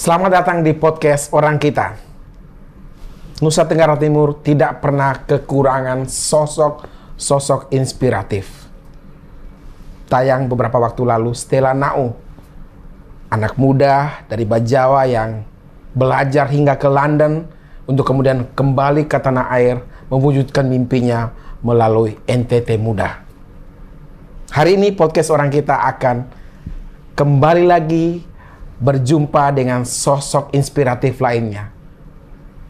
Selamat datang di podcast Orang Kita. Nusa Tenggara Timur tidak pernah kekurangan sosok-sosok inspiratif. Tayang beberapa waktu lalu Stella Nau, anak muda dari Bajawa yang belajar hingga ke London untuk kemudian kembali ke tanah air mewujudkan mimpinya melalui NTT Muda. Hari ini podcast orang kita akan kembali lagi berjumpa dengan sosok inspiratif lainnya.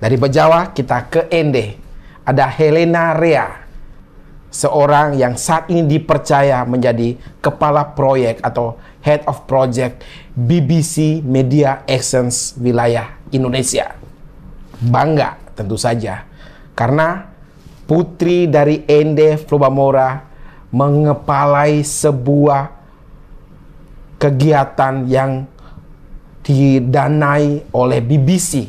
Dari Bejawa kita ke Ende. Ada Helena Rea. Seorang yang saat ini dipercaya menjadi kepala proyek atau head of project BBC Media Essence wilayah Indonesia. Bangga tentu saja. Karena putri dari Ende Flobamora mengepalai sebuah kegiatan yang didanai oleh BBC,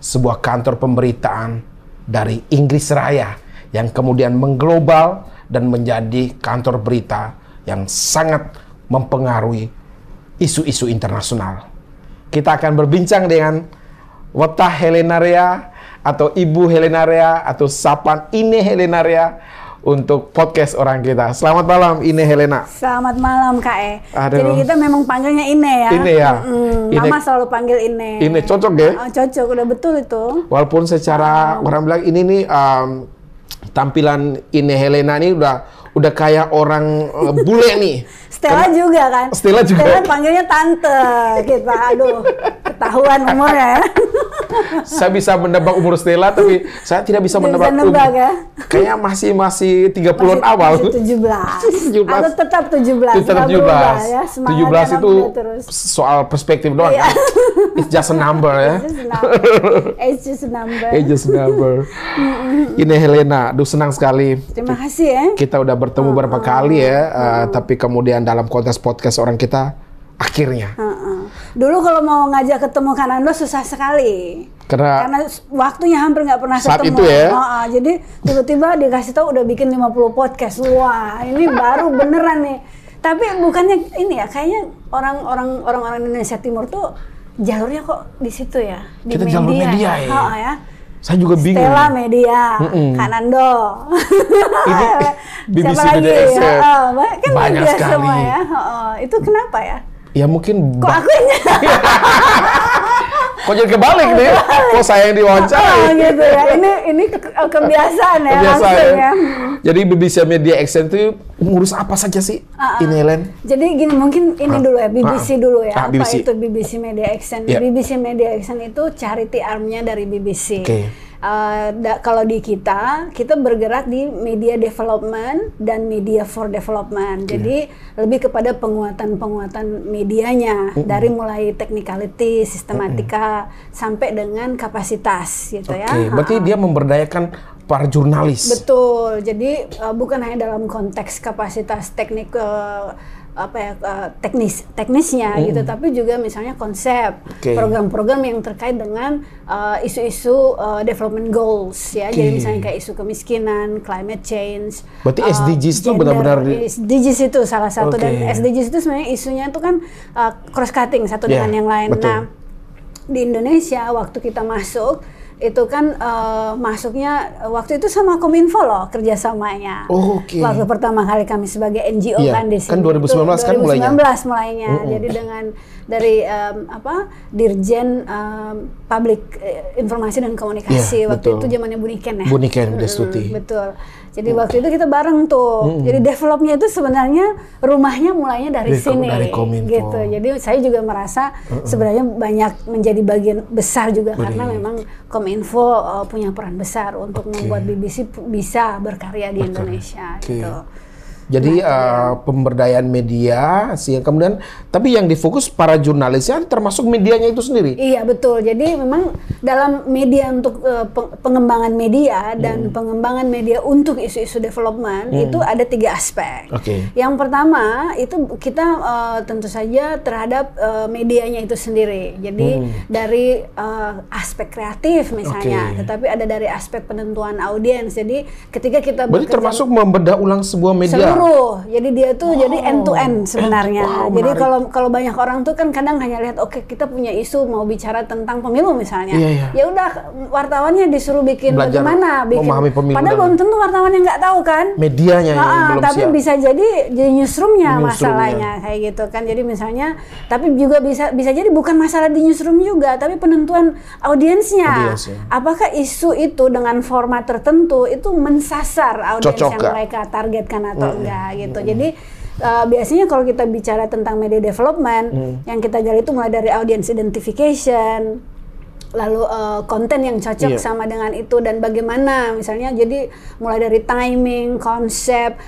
sebuah kantor pemberitaan dari Inggris Raya yang kemudian mengglobal dan menjadi kantor berita yang sangat mempengaruhi isu-isu internasional. Kita akan berbincang dengan Wata Helena Rea atau Ibu Helena Rea atau Sapan Ine Helena Rea untuk podcast orang kita. Selamat malam Ine Helena. Selamat malam Kak E. Aduh. Jadi kita memang panggilnya Ine ya. Ine ya. Mm, Ine- Mama selalu panggil Ine. Ine cocok ya? Oh, cocok, udah betul itu. Walaupun secara orang bilang ini nih um, tampilan Ine Helena ini udah udah kayak orang uh, bule nih. Stella juga kan. Stella juga. Stella panggilnya tante kita. Aduh, ketahuan umurnya ya. saya bisa menebak umur Stella tapi saya tidak bisa Tidak menebak bisa nebak umur. ya. Kayaknya masih masih 30-an Masih- awal. masih 17. 17. Atau tetap 17. Tetap nggak 17. berubah ya. Semangatnya 17 nggak itu terus. soal perspektif doang Iya. kan. It's just a number ya. It's just a number. It's just a number. Ini Helena, aduh senang sekali. Terima kasih ya. Kita udah bertemu beberapa kali ya, uh, tapi kemudian dalam konteks podcast orang kita akhirnya Heeh. Dulu kalau mau ngajak ketemu Kanando susah sekali. karena Karena waktunya hampir nggak pernah Saat ketemu. itu ya? Heeh, jadi tiba-tiba dikasih tahu udah bikin 50 podcast. Wah, ini baru beneran nih. Tapi bukannya ini ya, kayaknya orang-orang orang-orang Indonesia Timur tuh jalurnya kok di situ ya, di Kita jalur media ya. Heeh, ya. Saya juga bingung. Stella Media, Mm-mm. Kanando. Ini BBC Siapa lagi? Heeh, ba- kan Banyak media sekali. semua ya. Heeh, itu kenapa ya? Ya mungkin Kok aku yang kok jadi kebalik nih? Kok saya yang Oh, diwawancara? gitu ya. Ini ini ke- kebiasaan ya Kebiasaan langsung ya. ya. Jadi BBC Media Action itu ngurus apa saja sih? Ah, ah. Ini Helen? Jadi gini mungkin ini Ah, dulu ya BBC ah, dulu ya. ah, Apa BBC. itu BBC Media Action? Ya. BBC Media Action itu charity armnya dari BBC. Oke. Eh, da- kalau di kita, kita bergerak di media development dan media for development. Jadi lebih kepada penguatan-penguatan medianya dari mulai technicality, sistematika sampai dengan kapasitas gitu ya. Oke, berarti dia memberdayakan para jurnalis. Betul. Jadi uh, bukan hanya dalam konteks kapasitas teknik uh, apa ya uh, teknis teknisnya gitu, tapi juga misalnya konsep program-program yang terkait dengan uh, isu-isu uh, development goals ya. Jadi Oke. misalnya kayak isu kemiskinan, climate change. Berarti uh, SDGs itu benar-benar di- SDGs itu salah satu dan Oke. SDGs itu sebenarnya isunya itu kan uh, cross cutting satu Ya, dengan yang lain. betul. Nah, di Indonesia waktu kita masuk itu kan eh, masuknya waktu itu sama Kominfo loh kerjasamanya. Oh, oke. Waktu pertama kali kami sebagai NGO Iya, kan di kan sini. 2019 Itu kan mulainya. 2019 mulainya. Jadi dengan dari em, apa Dirjen em, Publik eh, Informasi dan Komunikasi Iya, waktu betul. itu zamannya Bu Niken ya. Bu Niken Mm-mm, Destuti. betul. Jadi waktu itu kita bareng tuh. Jadi developnya itu sebenarnya rumahnya mulainya dari Dari sini dari Kominfo. gitu. Jadi saya juga merasa sebenarnya banyak menjadi bagian besar juga karena memang Kominfo uh, punya peran besar untuk membuat BBC bisa berkarya di Indonesia Oke. gitu. Jadi Nah, eh, pemberdayaan media, sih kemudian tapi yang difokus para jurnalisnya termasuk medianya itu sendiri. Iya betul. Jadi memang dalam media untuk uh, peng- pengembangan media dan pengembangan media untuk isu-isu development itu ada tiga aspek. Oke. Yang pertama itu kita uh, tentu saja terhadap uh, medianya itu sendiri. Jadi dari uh, aspek kreatif misalnya, Oke. tetapi ada dari aspek penentuan audiens. Jadi ketika kita Berarti termasuk membedah ulang sebuah media. Seluruh. Jadi dia tuh jadi end to end sebenarnya. Wow, jadi kalau kalau banyak orang tuh kan kadang hanya lihat oke kita punya isu mau bicara tentang pemilu misalnya. Iya, iya. Ya udah wartawannya disuruh bikin Belajar bagaimana bikin. memahami pemilu Padahal belum tentu wartawan yang nggak tahu kan. Medianya yang Ah, belum tapi siap. bisa jadi jadi newsroomnya Newsroomnya. masalahnya kayak gitu kan. Jadi misalnya, tapi juga bisa bisa jadi bukan masalah di newsroom juga, tapi penentuan audiensnya. Audiensnya. Apakah isu itu dengan format tertentu itu mensasar audiens yang mereka targetkan atau enggak gitu. Jadi uh, biasanya kalau kita bicara tentang media development, yang kita gali itu mulai dari audience identification, lalu uh, konten yang cocok Iya. sama dengan itu dan bagaimana misalnya jadi mulai dari timing, konsep,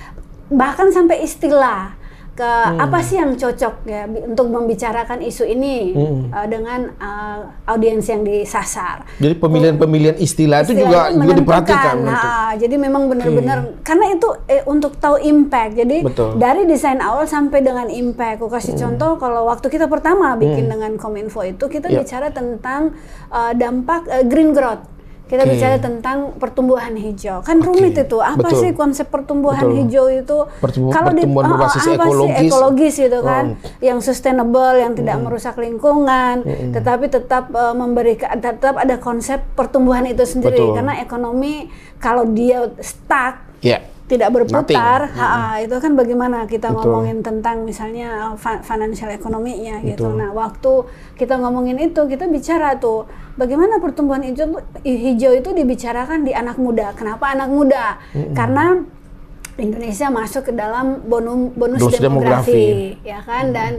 bahkan sampai istilah ke Hmm. apa sih yang cocok ya untuk membicarakan isu ini Hmm. uh, dengan uh, audiens yang disasar. Jadi pemilihan-pemilihan istilah, itu Istilah juga itu juga diperhatikan untuk Nah, jadi memang benar-benar karena itu eh, untuk tahu impact. Jadi Betul. dari desain awal sampai dengan impact. Aku kasih contoh kalau waktu kita pertama bikin dengan Kominfo itu kita Yap. bicara tentang uh, dampak uh, green growth. Kita Oke. bicara tentang pertumbuhan hijau. Kan rumit itu. Apa Betul. sih konsep pertumbuhan Betul. hijau itu? Kalau di- oh, oh, berbasis apa sih ekologis. ekologis gitu kan, Oh. yang sustainable, yang tidak merusak lingkungan, tetapi tetap uh, memberikan tetap ada konsep pertumbuhan itu sendiri Betul. karena ekonomi kalau dia stuck ya tidak berputar, Nothing. ha, itu kan bagaimana kita Betul. ngomongin tentang misalnya financial ekonominya gitu. Betul. Nah, waktu kita ngomongin itu, kita bicara tuh bagaimana pertumbuhan hijau hijau itu dibicarakan di anak muda. Kenapa anak muda? Karena Indonesia masuk ke dalam bonum, bonus, Bonus demografi, demografi. ya kan? Dan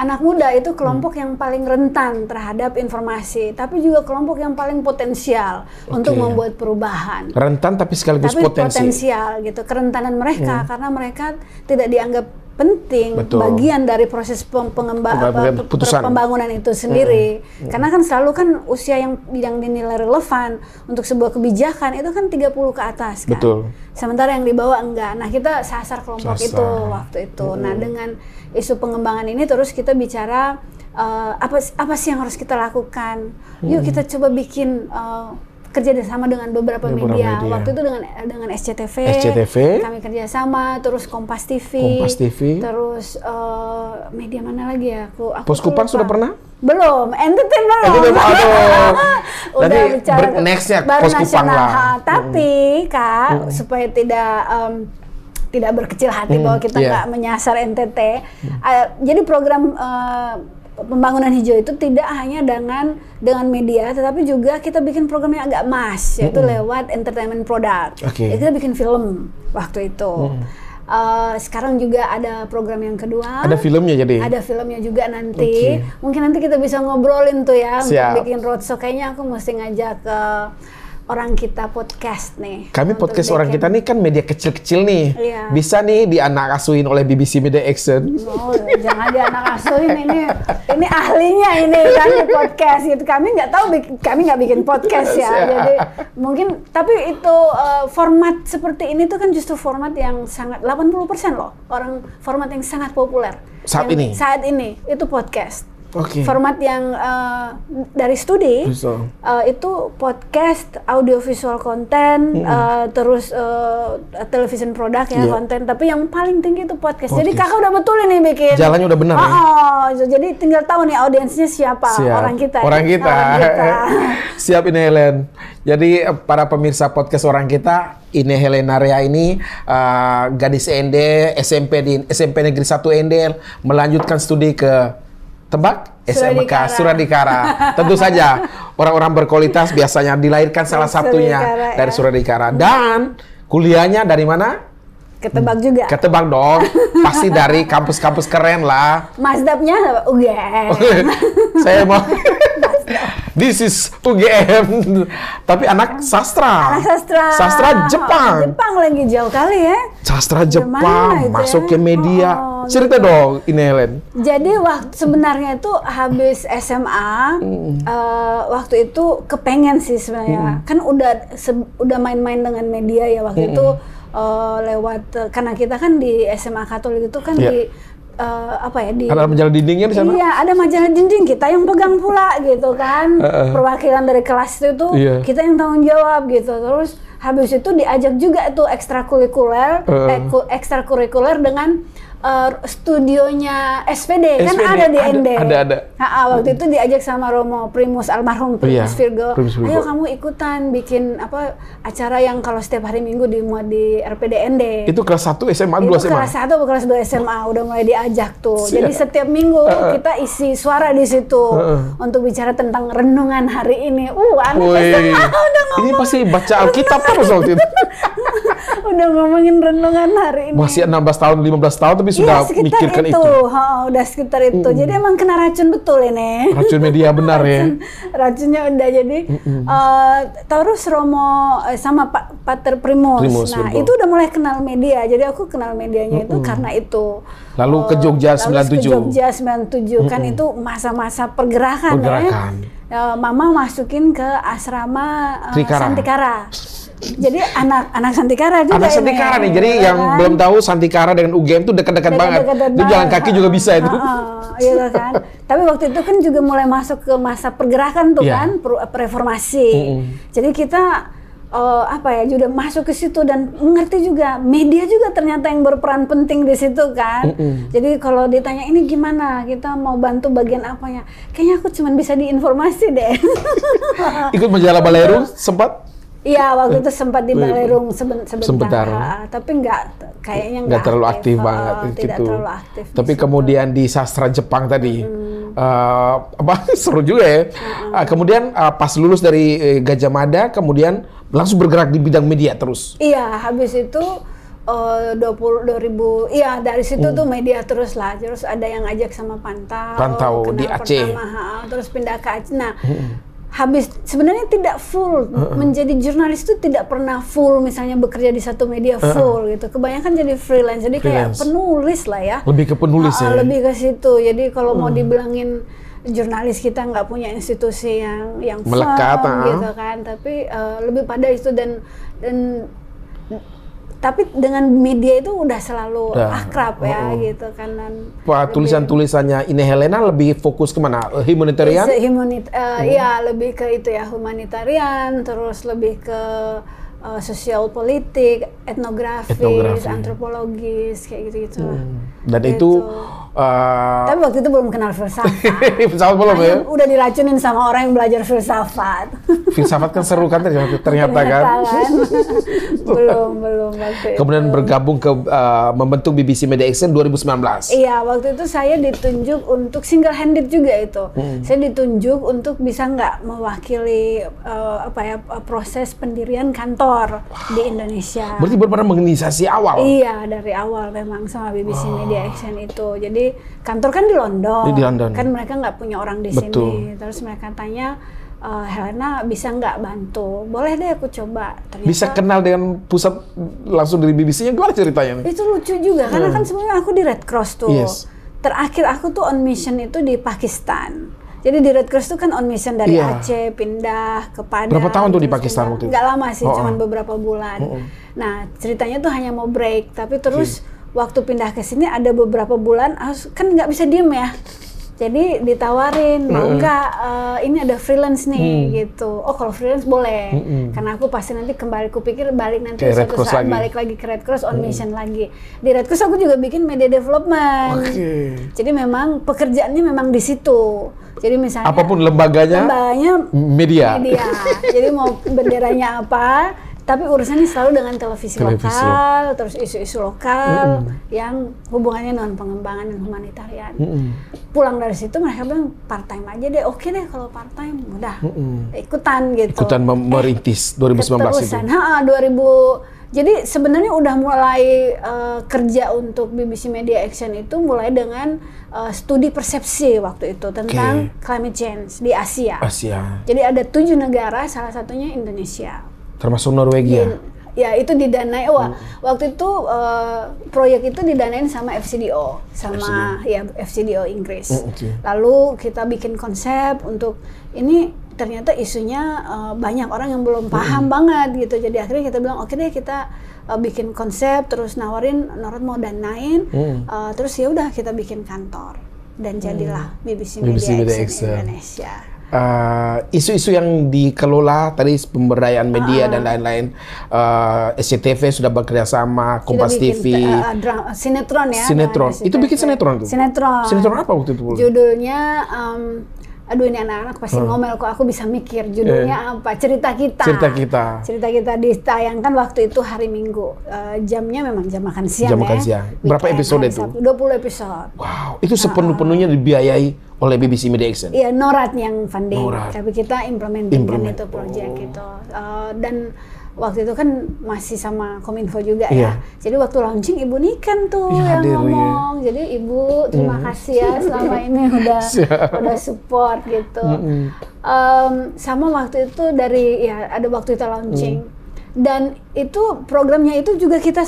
anak muda itu kelompok yang paling rentan terhadap informasi, tapi juga kelompok yang paling potensial untuk Oke. membuat perubahan rentan tapi sekaligus tapi potensi. potensial gitu kerentanan mereka karena mereka tidak dianggap penting Betul. bagian dari proses pem- pengemba- Pengambilan apa, keputusan. pembangunan itu sendiri karena kan selalu kan usia yang yang dinilai relevan untuk sebuah kebijakan itu kan 30 ke atas kan Betul. sementara yang di bawah enggak nah kita sasar kelompok Sasar. itu waktu itu nah dengan isu pengembangan ini terus kita bicara eh, apa apa sih yang harus kita lakukan yuk kita coba bikin eh, kerja sama dengan beberapa Beberapa media. media. waktu itu dengan dengan SCTV, SCTV. kami kerjasama terus Kompas TV, Kompas TV. terus eh, media mana lagi ya aku aku Poskupan sudah pernah? belum entertain belum Entertain, udah Nanti bicara ber- nextnya nasional. lah. Tapi kak supaya tidak em, tidak berkecil hati bahwa kita iya. nggak menyasar NTT eh, jadi program eh, pembangunan hijau itu tidak hanya dengan dengan media tetapi juga kita bikin program yang agak mas yaitu lewat entertainment product Oke. Ya, kita bikin film waktu itu Eh, sekarang juga ada program yang kedua Ada filmnya jadi. ada filmnya juga nanti. Mungkin nanti kita bisa ngobrolin tuh ya Siap. untuk bikin roadshow. Kayaknya aku mesti ngajak ke orang kita podcast nih. Kami podcast orang kita nih kan media kecil-kecil nih. Iya. Bisa nih dianak asuhin oleh BBC Media Action. Oh, jangan dia anak asuhin ini ini ahlinya ini kan di podcast gitu. Kami nggak tahu kami nggak bikin podcast ya. Siap. Jadi mungkin tapi itu eh, format seperti ini tuh kan justru format yang sangat 80% loh orang format yang sangat populer. Saat Yang ini? Saat ini itu podcast. Oke. Format yang eh, dari studi Bisa. eh, itu podcast, audiovisual konten, eh, terus eh, television produk ya Iya. konten. Tapi yang paling tinggi itu podcast. Jadi Podcast. kakak udah betul ini bikin. Jalannya udah benar oh, ya? oh, jadi tinggal tahu nih audiensnya siapa Siap. orang kita. Orang kita. Orang kita. Siap ini Helen. Jadi para pemirsa podcast orang kita, ini Helena Rea ini eh, gadis ND SMP di SMP Negeri 1 Endel melanjutkan studi ke Tebak SMK Suradikara. Suradikara. Tentu saja orang-orang berkualitas biasanya dilahirkan salah satunya Suradikara, dari ya. Suradikara dan kuliahnya dari mana? Ketebak juga. Ketebak dong. Pasti dari kampus-kampus keren lah. Masdapnya UGM. Saya mau This is UGM. Tapi anak sastra. Anak sastra. Sastra Jepang. Jepang lagi jauh kali ya. Sastra Gimana Jepang masuk ya? ke media. Oh, Cerita dong ini Helen. Jadi waktu sebenarnya itu habis SMA eh, waktu itu kepengen sih sebenarnya kan udah se- udah main-main dengan media ya waktu itu eh, lewat eh, karena kita kan di SMA Katolik itu kan Iya. di eh, apa ya di Ada majalah dindingnya di sana? Iya, ada majalah dinding kita yang pegang pula gitu kan. Perwakilan dari kelas itu tuh Iya. kita yang tanggung jawab gitu. Terus habis itu diajak juga tuh ekstrakurikuler, ku- ekstrakurikuler dengan eh, studionya SPD, kan SPD, ada di ada, ND. ada, ada. Ha-ha, waktu itu diajak sama Romo Primus almarhum Primus Iya, Virgo. Primus Virgo. Ayo kamu ikutan bikin apa acara yang kalau setiap hari Minggu dimuat di RPDND. Itu kelas 1 SMA, 2 Itu SMA. kelas 1 atau kelas 2 SMA udah mulai diajak tuh. Siap. Jadi setiap minggu kita isi suara di situ Heeh. untuk bicara tentang renungan hari ini. Uh, anak SMA udah ngomong, ini pasti baca Alkitab terus waktu itu. udah ngomongin renungan hari ini. Masih 16 tahun, 15 tahun tapi sudah Iya, sekitar mikirkan itu. itu. Ha, udah sekitar itu. Jadi emang kena racun betul ini. Racun media benar ya. Racunnya udah jadi eh, terus Romo eh, sama Pak Pater Primus. Primus, nah, Virgo. itu udah mulai kenal media. Jadi aku kenal medianya itu karena itu. Lalu ke Eh, Jogja lalu ke 97. Jogja 97 kan itu masa-masa pergerakan, Pergerakan. ya. Mama masukin ke asrama Trikara. Santikara. Jadi anak-anak Santikara juga Anak Santikara nih, jadi ya yang kan? belum tahu Santikara dengan UGM itu dekat-dekat banget. Itu jalan kaki juga bisa itu. Iya kan. Tapi waktu itu kan juga mulai masuk ke masa pergerakan tuh Iya. kan, per- reformasi. Jadi kita eh, apa ya, juga masuk ke situ dan mengerti juga media juga ternyata yang berperan penting di situ kan. Jadi kalau ditanya ini gimana, kita mau bantu bagian apanya? Kayaknya aku cuma bisa diinformasi deh. Ikut majalah Balerung sempat Iya waktu itu sempat di Balerung seben- sebentar, Sebentar. Ah, tapi nggak kayaknya nggak terlalu aktif Ah, banget tidak gitu. terlalu aktif. Tapi situ. kemudian di sastra Jepang tadi, eh, apa seru juga ya. Ah, kemudian ah, pas lulus dari eh, Gajah Mada, kemudian langsung bergerak di bidang media terus. Iya, habis itu eh, 20 2000 iya dari situ tuh media terus lah. Terus ada yang ajak sama Pantau. Pantau di Aceh. pertama, ha, terus pindah ke Aceh. Nah, habis sebenarnya tidak full menjadi jurnalis itu tidak pernah full misalnya bekerja di satu media full gitu. Kebanyakan jadi freelance. Jadi kayak Freelance. penulis lah ya. Lebih ke penulis Ah, ya. Lebih ke situ. Jadi kalau mau dibilangin jurnalis kita nggak punya institusi yang yang Melekat, firm ah. gitu kan. Tapi eh, lebih pada itu dan dan tapi dengan media itu udah selalu Udah, akrab ya oh. gitu kan Pak tulisan-tulisannya ini Helena lebih fokus ke mana? Eh, Humanitarian? Humanit eh, ya lebih ke itu ya humanitarian terus lebih ke eh, sosial politik etnografis Etnografi. antropologis kayak gitu gitu Dan Gitu. itu eh, tapi waktu itu belum kenal filsafat filsafat belum ya? Udah diracunin sama orang yang belajar filsafat Filsafat kan seru kan ternyata, ternyata kan. belum belum waktu itu Kemudian bergabung ke eh, membentuk BBC Media Action 2019. Iya, waktu itu saya ditunjuk untuk single handed juga itu. Hmm. Saya ditunjuk untuk bisa nggak mewakili eh, apa ya proses pendirian kantor di Indonesia. Berarti benar-benar menginisiasi awal. Iya, dari awal memang sama BBC Media Action itu. Jadi kantor kan di London. Di London. Kan mereka nggak punya orang di Betul. sini. Terus mereka tanya "Eh, Helena bisa nggak bantu? Boleh deh aku coba. Ternyata Bisa kenal dengan pusat langsung dari BBC-nya gimana ceritanya nih? itu lucu juga karena kan sebenarnya aku di Red Cross tuh. Hmm. Yes. Terakhir aku tuh on mission itu di Pakistan. Jadi di Red Cross tuh kan on mission dari Iya. Aceh pindah ke Padang. Berapa tahun tuh di Pakistan waktu itu? Nggak lama sih, Oh, cuman oh. beberapa bulan. Nah ceritanya tuh hanya mau break, tapi terus waktu pindah ke sini ada beberapa bulan, harus kan nggak bisa diem ya. Jadi ditawarin, mau nggak eh, ini ada freelance nih gitu. Oh kalau freelance boleh, karena aku pasti nanti kembali kupikir balik nanti Ke suatu saat lagi. balik lagi ke Red Cross on mission lagi. Di Red Cross aku juga bikin media development. Oke. Jadi memang pekerjaannya memang di situ. Jadi misalnya Apa pun lembaganya, lembaganya media. media. Jadi mau benderanya apa, tapi urusannya selalu dengan televisi, Televisi lokal, terus isu-isu lokal yang hubungannya dengan pengembangan dan humanitarian. Pulang dari situ mereka bilang part time aja deh. Oke deh kalau part time, udah ikutan gitu. Ikutan merintis 2019 itu. Ha, 2000 jadi sebenarnya udah mulai eh, kerja untuk BBC Media Action itu mulai dengan eh, studi persepsi waktu itu tentang climate change di Asia. Asia, Jadi ada tujuh negara, salah satunya Indonesia. Termasuk Norwegia. Ya itu didanai, wah waktu itu eh, proyek itu didanain sama FCDO, sama ya FCDO Inggris. Mm, oke. Lalu kita bikin konsep untuk ini ternyata isunya eh, banyak orang yang belum paham banget gitu. Jadi akhirnya kita bilang oke deh kita uh, bikin konsep terus nawarin Norot mau danain Hmm. uh, terus ya udah kita bikin kantor dan jadilah BBC, BBC Media, Media Action Action. Indonesia. Eh, isu-isu yang dikelola tadi pemberdayaan media dan lain-lain eh, SCTV sudah bekerja sama Kompas bikin, TV uh, dra- sinetron ya. Sinetron. Itu bikin sinetron tuh? Sinetron. Sinetron apa waktu itu? Judulnya, um, aduh ini anak-anak pasti ngomel kok aku bisa mikir. Judulnya apa? Cerita kita. Eh. Cerita kita. Cerita kita ditayangkan waktu itu hari Minggu. Eh, jamnya memang jam makan siang Jam makan ya. siang. Berapa Weekend, episode itu? Sabtu. 20 episode. Wow, itu sepenuh-penuhnya dibiayai oleh BBC Media Action. Iya, Norat yang funding, Norat. tapi kita implementing Implement. itu project gitu. Uh, dan waktu itu kan masih sama Kominfo juga Iya. ya. Jadi waktu launching Ibu Niken tuh Iya, yang hadir, ngomong. Jadi Ibu terima kasih ya selama ini udah udah support gitu. Um, sama waktu itu dari ya ada waktu kita launching. Dan itu programnya itu juga kita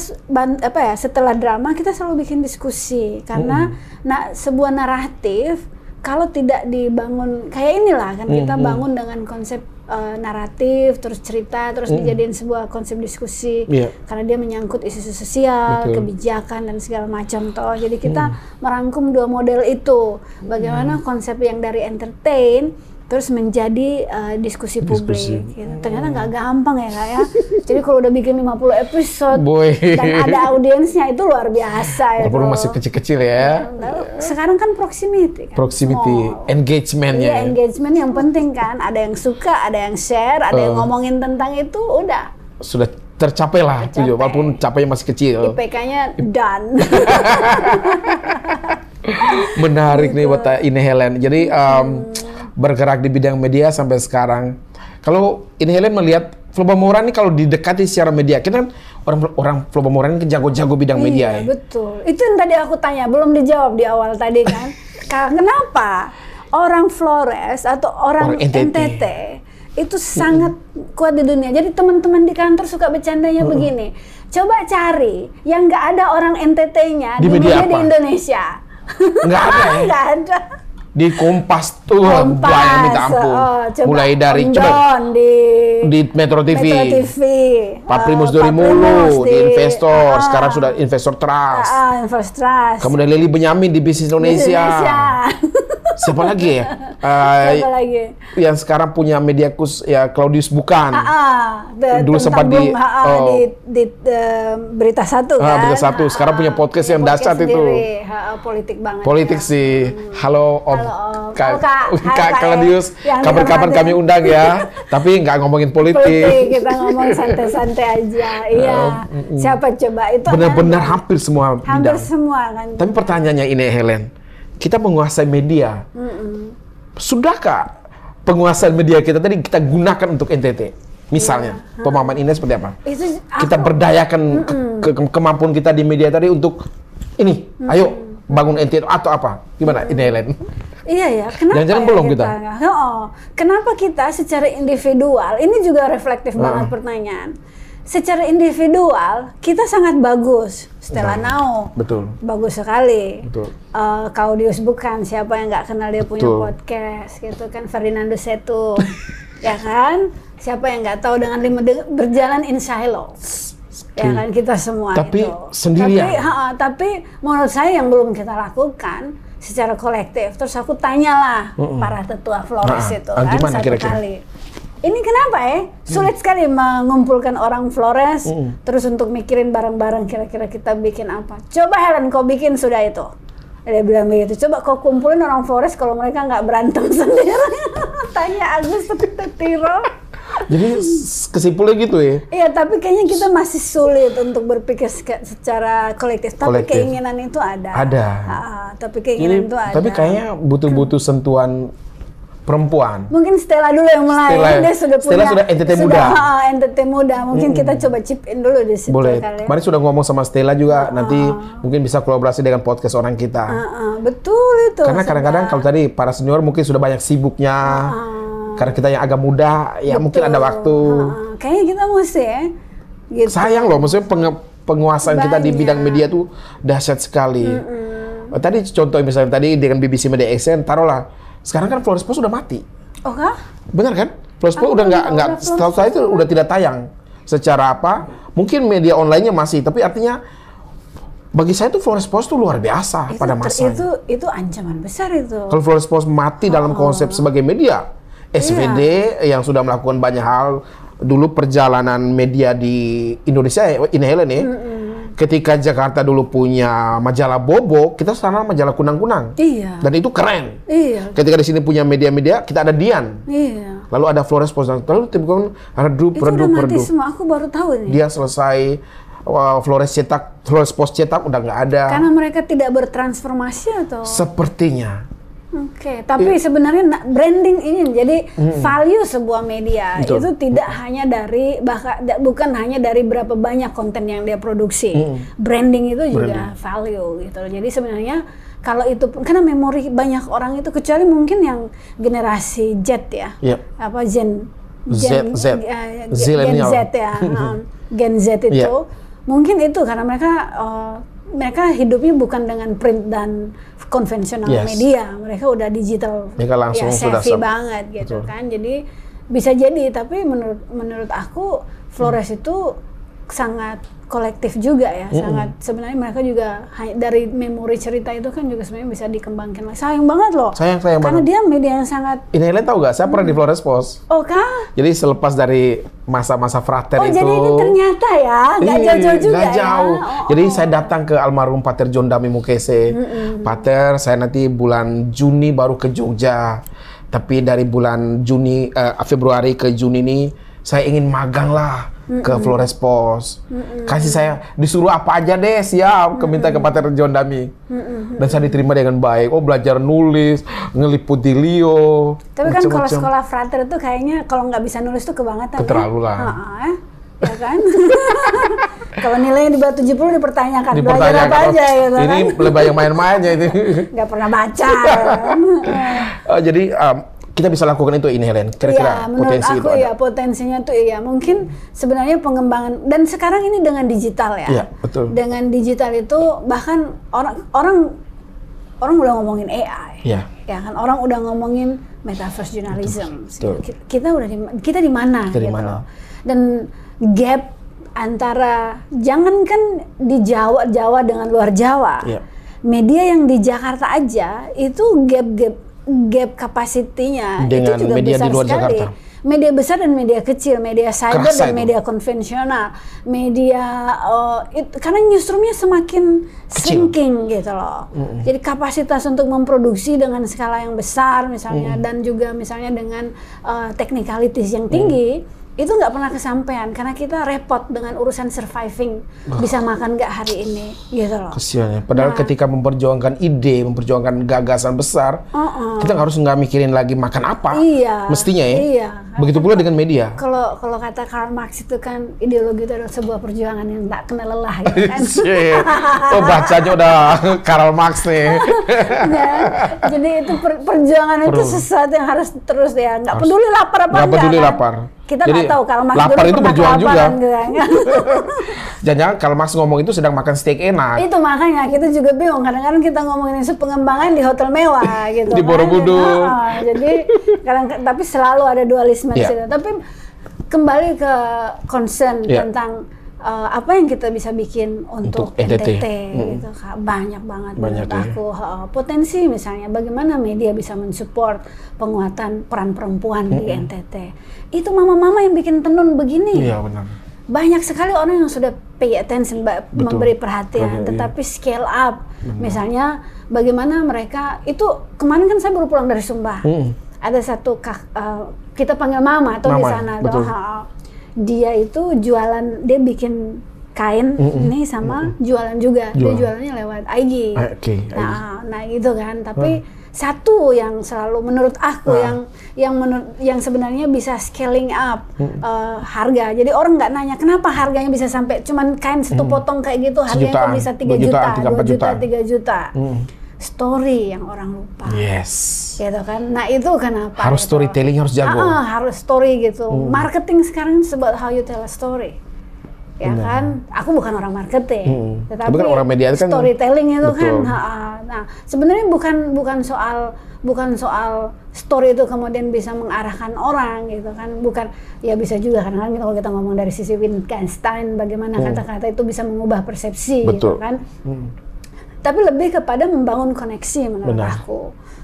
apa ya setelah drama kita selalu bikin diskusi karena nah sebuah naratif kalau tidak dibangun kayak inilah kan kita bangun dengan konsep uh, naratif terus cerita terus dijadiin sebuah konsep diskusi. Iya. karena dia menyangkut isu sosial Betul. kebijakan dan segala macam toh. Jadi kita merangkum dua model itu. Bagaimana konsep yang dari entertain terus menjadi uh, diskusi publik Diskusi. gitu. ternyata nggak gampang ya kak ya jadi kalau udah bikin 50 episode Boy. dan ada audiensnya itu luar biasa ya Walaupun masih kecil-kecil ya. Lalu sekarang kan proximity kan Proximity, engagementnya. Iya ya. engagement yang penting kan ada yang suka ada yang share ada yang Uh. ngomongin tentang itu udah Sudah tercapai lah Tercapai. tujuh, walaupun capainya masih kecil. IPK-nya done Menarik nih buat ini Helen. Jadi um, bergerak di bidang media sampai sekarang. Kalau ini Helen melihat Floba Moran ini kalau didekati secara media, kita kan orang orang Floba Moran ini jago-jago bidang media Iya, ya. betul. Itu yang tadi aku tanya, belum dijawab di awal tadi kan. Ka- Kenapa orang Flores atau orang, Orang NTT. NTT, itu sangat kuat di dunia. Jadi teman-teman di kantor suka bercandanya begini. Coba cari yang nggak ada orang NTT-nya Di di, media media di? Indonesia. Nggak ada ya? Nggak ada. Di Kompas tuh Kompas, banyak minta ampun. oh, coba Mulai dari Om coba di di Metro TV. Metro TV, Pak eh, Primus dari Mulu, Primus di investor, ah, sekarang sudah investor trust. ah, Invest Trust. Kemudian Lili Benyamin di Bisnis Indonesia. Indonesia. Siapa lagi ya? Eh, Siapa lagi? yang sekarang punya media kus ya Claudius bukan. Ah, ah, the- Dulu sempat di- Bung, ah, ah, oh. di, di eh, berita satu Ah, kan. Berita Satu. Sekarang punya podcast yang dahsyat itu. sendiri. Ah, ah, politik banget. Politik ya. sih. Halo Om. Halo, Om. Kak, Halo, Kak. Kak Kak, Claudius. Kapan-kapan kami undang ya. Tapi nggak ngomongin politik. Politik kita ngomong santai-santai aja. Iya. Siapa coba itu? Benar-benar hampir semua hampir bidang. semua kan. Tapi pertanyaannya ini Helen, kita menguasai media. Sudahkah penguasaan media kita tadi kita gunakan untuk NTT? Misalnya, pemahaman ini seperti apa? Itu Kita berdayakan ke- ke- kemampuan kita di media tadi untuk ini, ayo bangun NTT atau apa? Gimana ini Helen? Iya ya, kenapa Jangan-jangan ya belum kita? nggak- Oh, kenapa kita secara individual, ini juga reflektif Ah. banget pertanyaan. Secara individual, kita sangat bagus. Stella Nah, Nao, betul. bagus sekali. Betul. Eh, Kaudius bukan, siapa yang nggak kenal dia punya Betul. podcast, gitu kan. Ferdinando Setu, ya kan? Siapa yang nggak tahu dengan lima de- berjalan in silo. Ya kan kita semua Tapi itu. sendirian. Tapi, ha-ha, tapi menurut saya yang belum kita lakukan secara kolektif. Terus aku tanyalah para tetua Flores Ah, itu ah, kan gimana satu kira-kira? kali. Ini kenapa ya? Sulit sekali mengumpulkan orang Flores terus untuk mikirin bareng-bareng kira-kira kita bikin apa. Coba Helen kau bikin sudah itu. Dia bilang begitu. Coba kau kumpulin orang Flores kalau mereka nggak berantem sendiri. Tanya Agus Tetiro. Jadi kesimpulannya gitu ya. Iya, tapi kayaknya kita masih sulit untuk berpikir secara kolektif. Tapi Kolektif. keinginan itu ada. Ada. Ah, tapi Ini, keinginan itu ada. tapi kayaknya butuh-butuh sentuhan perempuan. Mungkin Stella dulu yang mulai. Stella ya? Dia sudah Stella punya. sudah NTT muda. ah, NTT muda. Mungkin kita coba chip in dulu di situ Boleh. kali ya. Kemarin sudah ngomong sama Stella juga. Nanti mungkin bisa kolaborasi dengan podcast orang kita. Ah, ah, betul itu. Karena kadang-kadang kalau tadi para senior mungkin sudah banyak sibuknya. Karena kita yang agak muda, ya mungkin ada waktu. Ah, kayaknya kita mesti ya. Gitu. Sayang loh, maksudnya penge- penguasaan kita di Banyak. bidang media tuh dahsyat sekali. Oh, Tadi contoh misalnya tadi dengan BBC Media Action, taruhlah. Sekarang kan Flores Post udah mati. Oh kah? Benar kan? Flores Post udah nggak nggak setahu saya itu udah tidak tayang secara apa? Mungkin media online-nya masih, tapi artinya bagi saya itu Flores Post itu luar biasa itu, pada masanya. itu itu ancaman besar itu. Kalau Flores Post mati dalam Oh. konsep sebagai media, SVD Iya. yang sudah melakukan banyak hal dulu perjalanan media di Indonesia ini Helen nih. Ketika Jakarta dulu punya majalah Bobo, kita sekarang majalah kunang-kunang. Iya. Dan itu keren. Iya. Ketika di sini punya media-media, kita ada Dian. Iya. Lalu ada Flores Post, lalu tim kan redup, Itu udah redup, mati redup. semua. Aku baru tahu nih. Dia selesai wah, Flores cetak, Flores Post cetak udah nggak ada. Karena mereka tidak bertransformasi atau Sepertinya. Oke, tapi sebenarnya na- branding ini jadi value sebuah media Betul. itu tidak hanya dari bahkan bukan hanya dari berapa banyak konten yang dia produksi. Branding itu juga value gitu. Jadi sebenarnya kalau itu karena memori banyak orang itu kecuali mungkin yang generasi Z ya. Yep. Apa Gen Z, Z. eh, Gen Zillennial. Z ya. um, Gen Z itu Iya. mungkin itu karena mereka eh, mereka hidupnya bukan dengan print dan konvensional Yes. media, mereka udah digital, Mereka langsung ya, sudah banget gitu Betul. kan. Jadi bisa jadi, tapi menurut menurut aku Flores Hmm. itu sangat kolektif juga ya, sangat sebenarnya mereka juga dari memori cerita itu kan juga sebenarnya bisa dikembangkan. Sayang banget loh, Sayang, sayang karena banget. dia media yang sangat Ini Helen tahu nggak? Saya pernah di Flores Post. oh kah? Jadi selepas dari masa-masa frater Oh itu. jadi ini ternyata ya, nggak Iya, jauh-jauh juga ya. jauh. Oh, Jadi saya datang ke almarhum Pater John Dami Mukese. Pater, saya nanti bulan Juni baru ke Jogja. Tapi dari bulan Juni, eh, Februari ke Juni ini, saya ingin magang lah ke Flores Post. Kasih saya disuruh apa aja deh, siap. Keminta ke Pater John Dami. Dan saya diterima dengan baik. Oh belajar nulis, ngeliput di Leo. Tapi kan kalau sekolah frater itu kayaknya kalau nggak bisa nulis tuh kebangetan Keterlaluan. ya. Ya kan? kalau nilainya di bawah 70 dipertanyakan, belajar Dipertanyakan, apa aja gitu ini kan. lebih yang main-mainnya ini. Nggak pernah baca. ya kan? Jadi um, kita bisa lakukan itu ini Helen. Kira-kira menurut potensi aku itu ada. ya potensinya tuh iya mungkin sebenarnya pengembangan dan sekarang ini dengan digital ya. Iya, betul. Dengan digital itu bahkan orang orang orang udah ngomongin AI. Iya. Ya kan orang udah ngomongin metaverse journalism. Betul. Ki- Kita udah di kita di mana Kita di gitu. mana? Dan gap antara jangankan di Jawa Jawa dengan luar Jawa. Iya. Media yang di Jakarta aja itu gap-gap gap kapasitinya Dengan itu juga media besar di luar sekali. Jakarta. Media besar dan media kecil, media cyber Kerasa dan itu. media konvensional, media eh, it- karena newsroomnya semakin Kecil. shrinking gitu loh. Jadi kapasitas untuk memproduksi dengan skala yang besar misalnya dan juga misalnya dengan eh, technicalities yang tinggi itu nggak pernah kesampaian karena kita repot dengan urusan surviving bisa makan nggak hari ini gitu loh. Kesian ya. Padahal Nah. ketika memperjuangkan ide, memperjuangkan gagasan besar, Uh-uh. kita harus nggak mikirin lagi makan apa. Iya. Mestinya ya. Iya. Begitu pula dengan media. Kalau kalau kata Karl Marx itu kan ideologi itu adalah sebuah perjuangan yang tak kenal lelah gitu kan. Shit. Oh bacanya udah Karl Marx nih. Ya, jadi itu per- perjuangan itu Perlu. sesuatu yang harus terus ya nggak peduli lapar apa Nggak peduli kan. lapar. Kita nggak tahu Karl Marx lapar itu berjuang juga. Jangan-jangan Karl Marx ngomong itu sedang makan steak enak. itu makanya kita juga bingung kadang-kadang kita ngomongin isu pengembangan di hotel mewah gitu Di kan. Borobudur. Nah, jadi kadang tapi selalu ada dualisme di Iya. situ tapi kembali ke concern Iya. tentang uh, apa yang kita bisa bikin untuk, Untuk NTT. NTT, gitu Kak. banyak banget Banyak ya. aku Ha, potensi misalnya bagaimana media bisa mensupport penguatan peran perempuan di NTT itu mama-mama yang bikin tenun begini Iya benar. banyak sekali orang yang sudah pay attention, Betul. memberi perhatian, Perhatian, iya. tetapi scale up. Misalnya bagaimana mereka itu kemarin kan saya baru pulang dari Sumba. Mm. Ada satu kak, eh, kita panggil mama tuh di sana. betul. Dia itu jualan, dia bikin kain ini sama jualan juga. Dia Jualan. jualannya lewat IG. Ah, oke, Nah, nah gitu kan. Tapi satu yang selalu menurut aku Ah. yang yang menurut yang sebenarnya bisa scaling up eh, harga. Jadi orang nggak nanya kenapa harganya bisa sampai cuman kain satu potong kayak gitu harganya kok bisa 3 dua juta, tiga, 2 empat juta, jutaan. 3 juta. Mm. Story yang orang lupa. Yes. Gitu kan. Nah, itu kenapa Harus gitu. storytelling harus jago. Ah, ah, harus story gitu. Marketing sekarang about how you tell a story. ya kan aku bukan orang marketing Hmm. tetapi Tapi kan orang media kan- storytelling itu kan Betul. ha, ha. nah sebenarnya bukan bukan soal bukan soal story itu kemudian bisa mengarahkan orang gitu kan bukan ya bisa juga kan kalau kita ngomong dari sisi Wittgenstein bagaimana kata-kata itu bisa mengubah persepsi gitu Hmm. Betul. kan Hmm. Tapi lebih kepada membangun koneksi menurut Benar. aku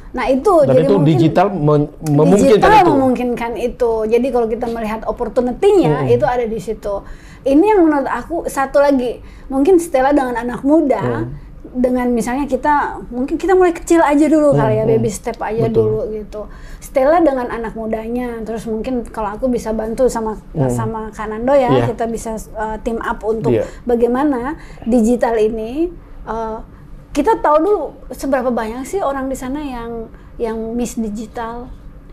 nah itu Dan jadi itu mungkin digital memungkinkan digital itu. memungkinkan itu. Jadi kalau kita melihat opportunity-nya itu ada di situ. Ini yang menurut aku satu lagi mungkin Stella dengan anak muda dengan misalnya kita mungkin kita mulai kecil aja dulu kali ya baby step aja Betul. dulu gitu. Stella dengan anak mudanya terus mungkin kalau aku bisa bantu sama sama Kanando ya Iya. kita bisa uh, team up untuk Iya. bagaimana digital ini uh, kita tahu dulu seberapa banyak sih orang di sana yang yang miss digital,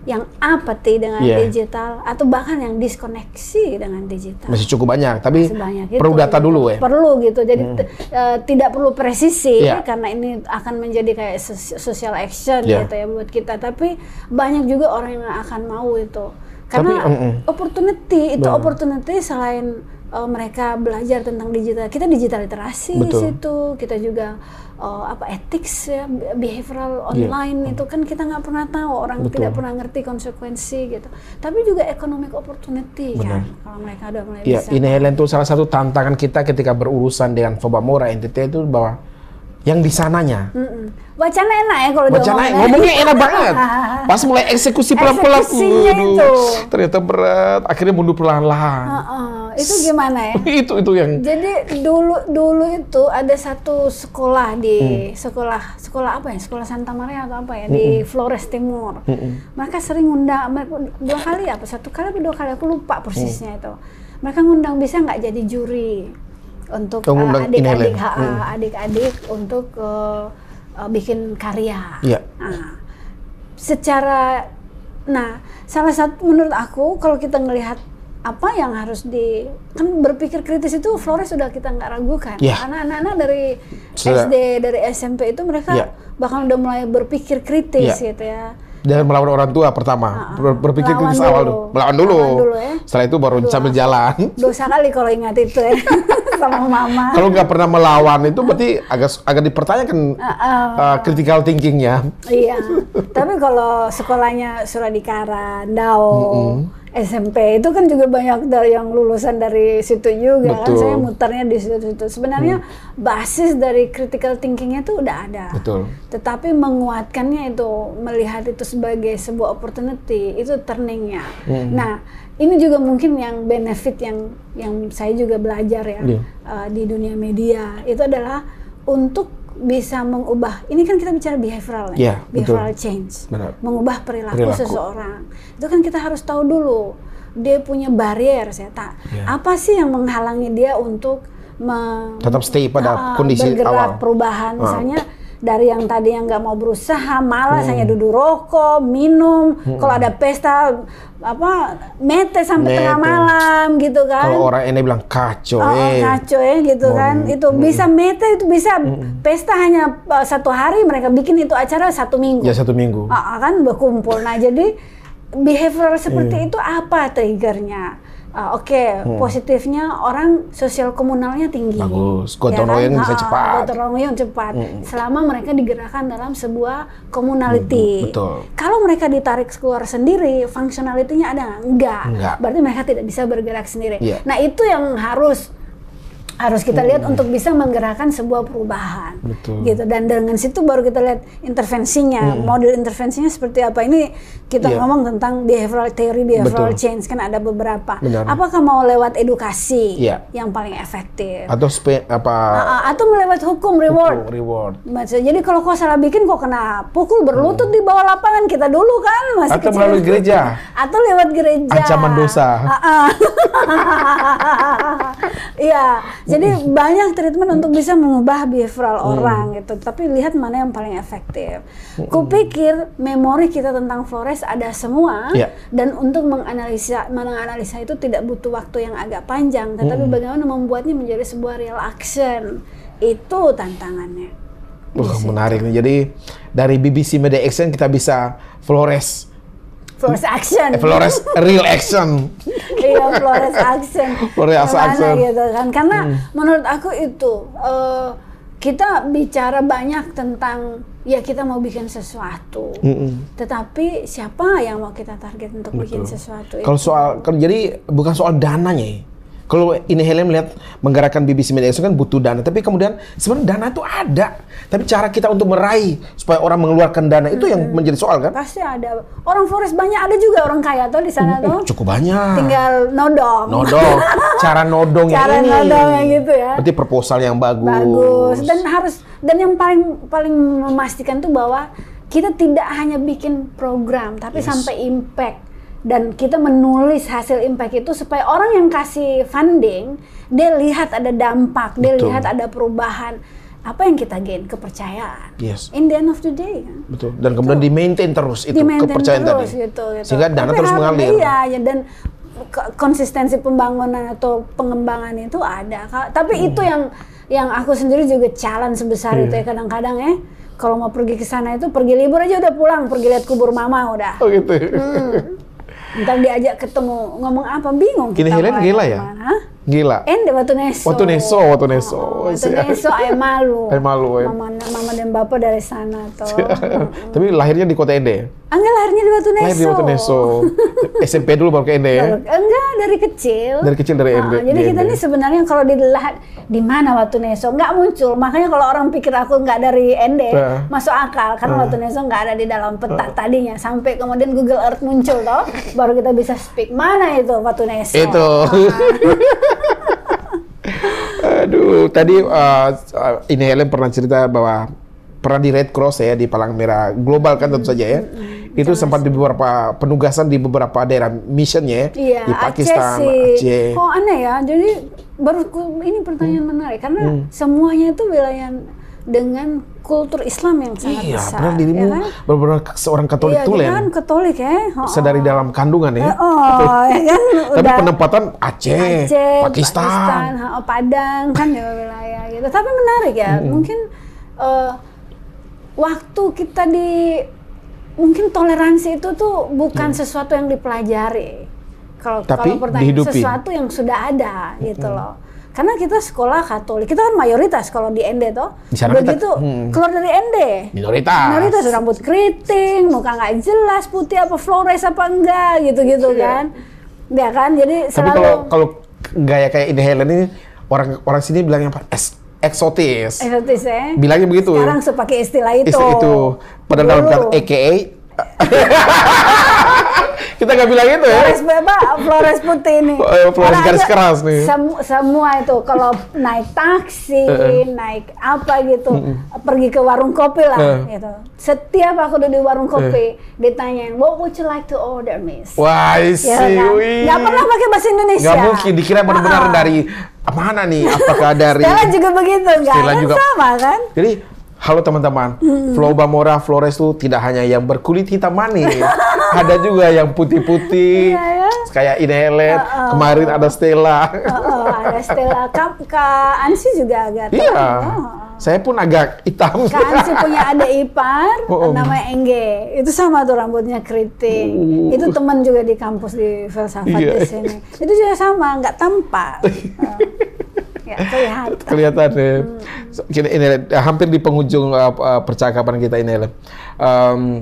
yang apati dengan Iya. digital atau bahkan yang diskoneksi dengan digital. Masih cukup banyak, tapi Masih banyak perlu itu, data gitu. dulu ya. Perlu gitu. Jadi t- eh, tidak perlu presisi Iya. karena ini akan menjadi kayak social action Iya. gitu ya buat kita. Tapi banyak juga orang yang akan mau itu. Karena Tapi, mm-mm. opportunity itu Benar. opportunity selain eh, mereka belajar tentang digital, kita digital literasi di Betul. situ, kita juga eh, apa ethics ya, behavioral Iya. online itu kan kita nggak pernah tahu orang Betul. tidak pernah ngerti konsekuensi gitu. Tapi juga economic opportunity Benar. kan kalau mereka udah mulai Ya, bisa. ini Helen tuh salah satu tantangan kita ketika berurusan dengan Fobamora NTT itu bahwa yang di sananya Mm-mm. Wacana enak ya kalau Wacana diomongin. ngomongnya enak banget. Pas mulai eksekusi pelan-pelan, ternyata berat. Akhirnya mundur perlahan-lahan. Heeh, itu gimana ya? itu itu yang Jadi dulu dulu itu ada satu sekolah di Hmm. sekolah sekolah apa ya? Sekolah Santa Maria atau apa ya di Flores Timur. Mereka sering ngundang dua kali apa satu kali atau dua kali aku lupa persisnya Hmm. itu. Mereka ngundang bisa nggak jadi juri untuk uh, ngundang adik-adik Inelen. ha, Hmm. adik-adik untuk uh, uh, bikin karya. Iya. Nah, secara nah salah satu menurut aku kalau kita ngelihat apa yang harus di kan berpikir kritis itu Flores sudah kita nggak ragukan Iya. karena anak-anak dari Sudah. SD dari SMP itu mereka Iya. bahkan udah mulai berpikir kritis Iya. gitu ya dan melawan orang tua pertama. Ber- berpikir kritis awal dulu. Melawan dulu. Lawan dulu ya. Setelah itu baru sambil jalan. dosa kali kalau ingat itu ya sama mama Kalau nggak pernah melawan itu berarti agak agak dipertanyakan uh, critical thinkingnya. Iya, tapi kalau sekolahnya Suradikara, Dao, SMP itu kan juga banyak dari yang lulusan dari situ juga kan. Saya mutarnya di situ-situ. Sebenarnya basis dari critical thinkingnya itu udah ada. Betul. Tetapi menguatkannya itu melihat itu sebagai sebuah opportunity itu turningnya. Nah ini juga mungkin yang benefit yang yang saya juga belajar ya Iya. uh, di dunia media itu adalah untuk bisa mengubah ini kan kita bicara behavioral ya Iya, behavioral betul. change Benar. mengubah perilaku, Perilaku. seseorang itu kan kita harus tahu dulu dia punya barrier saya tak Iya. apa sih yang menghalangi dia untuk me- Tetap stay pada Ah, kondisi bergerak awal. perubahan Ah. misalnya dari yang tadi yang nggak mau berusaha malah Hmm. hanya duduk rokok minum kalau ada pesta apa mete sampai tengah Mete. malam gitu kan Kalau orang ini bilang kacau, Oh, oh, eh. kacau ya gitu Mau- kan itu bisa mete itu bisa pesta hanya uh, satu hari mereka bikin itu acara satu minggu Ya satu minggu. Ah, kan berkumpul nah jadi behavioral Iya. seperti itu apa triggernya Ah, Oke, positifnya orang sosial komunalnya tinggi. Hmm. Bagus. Gotong royong bisa Ah, cepat. Hmm. Gotong royong cepat. Selama mereka digerakkan dalam sebuah communality. Hmm, betul. Kalau mereka ditarik keluar sendiri, functionality-nya ada nggak? Enggak. Enggak. Berarti mereka tidak bisa bergerak sendiri. Iya. Nah, itu yang harus harus kita lihat untuk bisa menggerakkan sebuah perubahan. Hmm. Betul. Gitu. Dan dengan situ baru kita lihat intervensinya, model intervensinya seperti apa. Ini kita Hmm. Iya. ngomong tentang behavioral theory, behavioral Betul. change kan ada beberapa. Benar. Apakah mau lewat edukasi Iya. yang paling efektif? Atau spe, apa atau melewat hukum reward. hukum, reward. Maksudnya, jadi kalau kau salah bikin kok kena pukul berlutut di bawah lapangan kita dulu kan masih Hmm. Atau kecil. melalui gereja. Atau lewat gereja. Ancaman dosa. Iya, jadi banyak treatment untuk bisa mengubah behavioral Hmm. orang gitu. Tapi lihat mana yang paling efektif. Kupikir memori kita tentang Flores ada semua Iya. dan untuk menganalisa menganalisa itu tidak butuh waktu yang agak panjang, tetapi Hmm. bagaimana membuatnya menjadi sebuah real action. Itu tantangannya. Wah, menarik nih. Jadi dari BBC Media Action kita bisa Flores, Flores action. eh, Flores real action. iya Flores Action Flores Action. gitu kan karena menurut aku itu eh, kita bicara banyak tentang ya kita mau bikin sesuatu Mm-mm. tetapi siapa yang mau kita target untuk bikin Betul. sesuatu Kalau soal kan jadi bukan soal dananya ya. Kalau ini Helen melihat menggerakkan BBC Media Action kan butuh dana, tapi kemudian sebenarnya dana itu ada. Tapi cara kita untuk meraih supaya orang mengeluarkan dana itu yang menjadi soal kan? pasti ada orang Flores banyak ada juga orang kaya tuh di sana tuh Cukup banyak. tinggal nodong Nodong, cara nodongnya Cara ini. nodongnya gitu ya. Berarti proposal yang bagus. bagus dan harus dan yang paling paling memastikan tuh bahwa kita tidak hanya bikin program tapi Yes. sampai impact dan kita menulis hasil impact itu supaya orang yang kasih funding dia lihat ada dampak dia Betul. lihat ada perubahan apa yang kita gain kepercayaan Yes. in the end of the day kan Betul. Dan kemudian di maintain terus itu di-maintain kepercayaan terus tadi. gitu, gitu. Sehingga dana Tapi terus mengalir. Iya, ya, dan konsistensi pembangunan atau pengembangan itu ada. Tapi Hmm. itu yang yang aku sendiri juga challenge sebesar Iya. itu ya kadang-kadang ya. Kalau mau pergi ke sana itu pergi libur aja udah pulang, pergi lihat kubur mama udah. Oh gitu. Ntar diajak ketemu ngomong apa bingung Ini kita Helen gila ya? Hah? Gila. Ende Watu Neso. Watu Neso. Oh, Watu Siap. Neso, ay malu. Ay malu, ay. Mama, mama dan bapak dari sana tuh. Tapi lahirnya di kota Ende. Angga lahirnya di Watu Neso. Lahir di Watu Neso. SMP dulu baru ke Ende ya. Enggak, dari kecil. Dari kecil dari Ah, Ende. jadi di kita nih sebenarnya kalau dilihat di mana Watu Neso nggak muncul. Makanya kalau orang pikir aku nggak dari Ende, Ah. masuk akal karena Watu Neso nggak ada di dalam peta tadinya. Sampai kemudian Google Earth muncul toh, baru kita bisa speak mana itu Watu Neso. Itu. Aduh, tadi uh, ini Helen pernah cerita bahwa pernah di Red Cross ya di Palang Merah global kan tentu saja ya. Itu sempat di beberapa penugasan di beberapa daerah missionnya ya Iya, di Pakistan, Aceh. Aceh. Kok aneh ya? Jadi baru ini pertanyaan menarik karena semuanya itu wilayah dengan kultur Islam yang sangat Iya, besar. benar dirimu ya kan? benar-benar seorang Katolik iya, tulen. kita kan Katolik ya. Oh, Sedari dalam kandungan ya. Oh, ya kan Tapi udah penempatan Aceh, Aceh, Pakistan. ha, oh, Padang kan ya wilayah gitu. Tapi menarik ya, mungkin eh, waktu kita di mungkin toleransi itu tuh bukan sesuatu yang dipelajari. Kalau Hmm. Tapi kalau pertanyaan dihidupin. sesuatu yang sudah ada gitu loh. Karena kita sekolah Katolik, kita kan mayoritas kalau di ND toh. Di sana kita- Begitu hmm. keluar dari ND. Minoritas. Minoritas rambut keriting, muka nggak jelas, putih apa Flores apa enggak gitu-gitu kan. Ya kan, jadi Iya. Tapi selalu kalau kalau gaya kayak ini Helen ini orang orang sini bilangnya apa? Es, eksotis. eksotis ya. Bilangnya begitu. Sekarang suka pakai istilah itu. Istilah itu. Padahal dalam kata AKA kita nggak bilang itu ya. Flores apa? Flores putih nih. Oh, iya, Flores garis keras nih. semu- semua itu kalau naik taksi, naik apa gitu, pergi ke warung kopi lah Eh. gitu. Setiap aku udah di warung kopi, ditanyain, "What would you like to order, Miss?" Wah, I see. Ya kan? pernah pakai bahasa Indonesia. Nggak mungkin dikira benar-benar Ah. dari mana nih? Apakah dari Stella juga begitu, nggak? Stella Kan juga. sama kan? Jadi halo teman-teman, Flow Bamora Flores itu tidak hanya yang berkulit hitam manis, ada juga yang putih-putih, Iya, ya. kayak ini Helen, kemarin ada Stella. Oh, oh, ada Stella. Kak, Kak Ansi juga agak Iya, terang. Oh. saya pun agak hitam. Kak Ansi punya adik ipar, Oh, oh. namanya Engge. Itu sama tuh rambutnya keriting. Oh. Itu teman juga di kampus di filsafat Iya. di sini. Itu juga sama, nggak tampak. Oh. Ya, kelihatan. kelihatan ya. Kita ini hampir di penghujung uh, uh, percakapan kita ini. Um,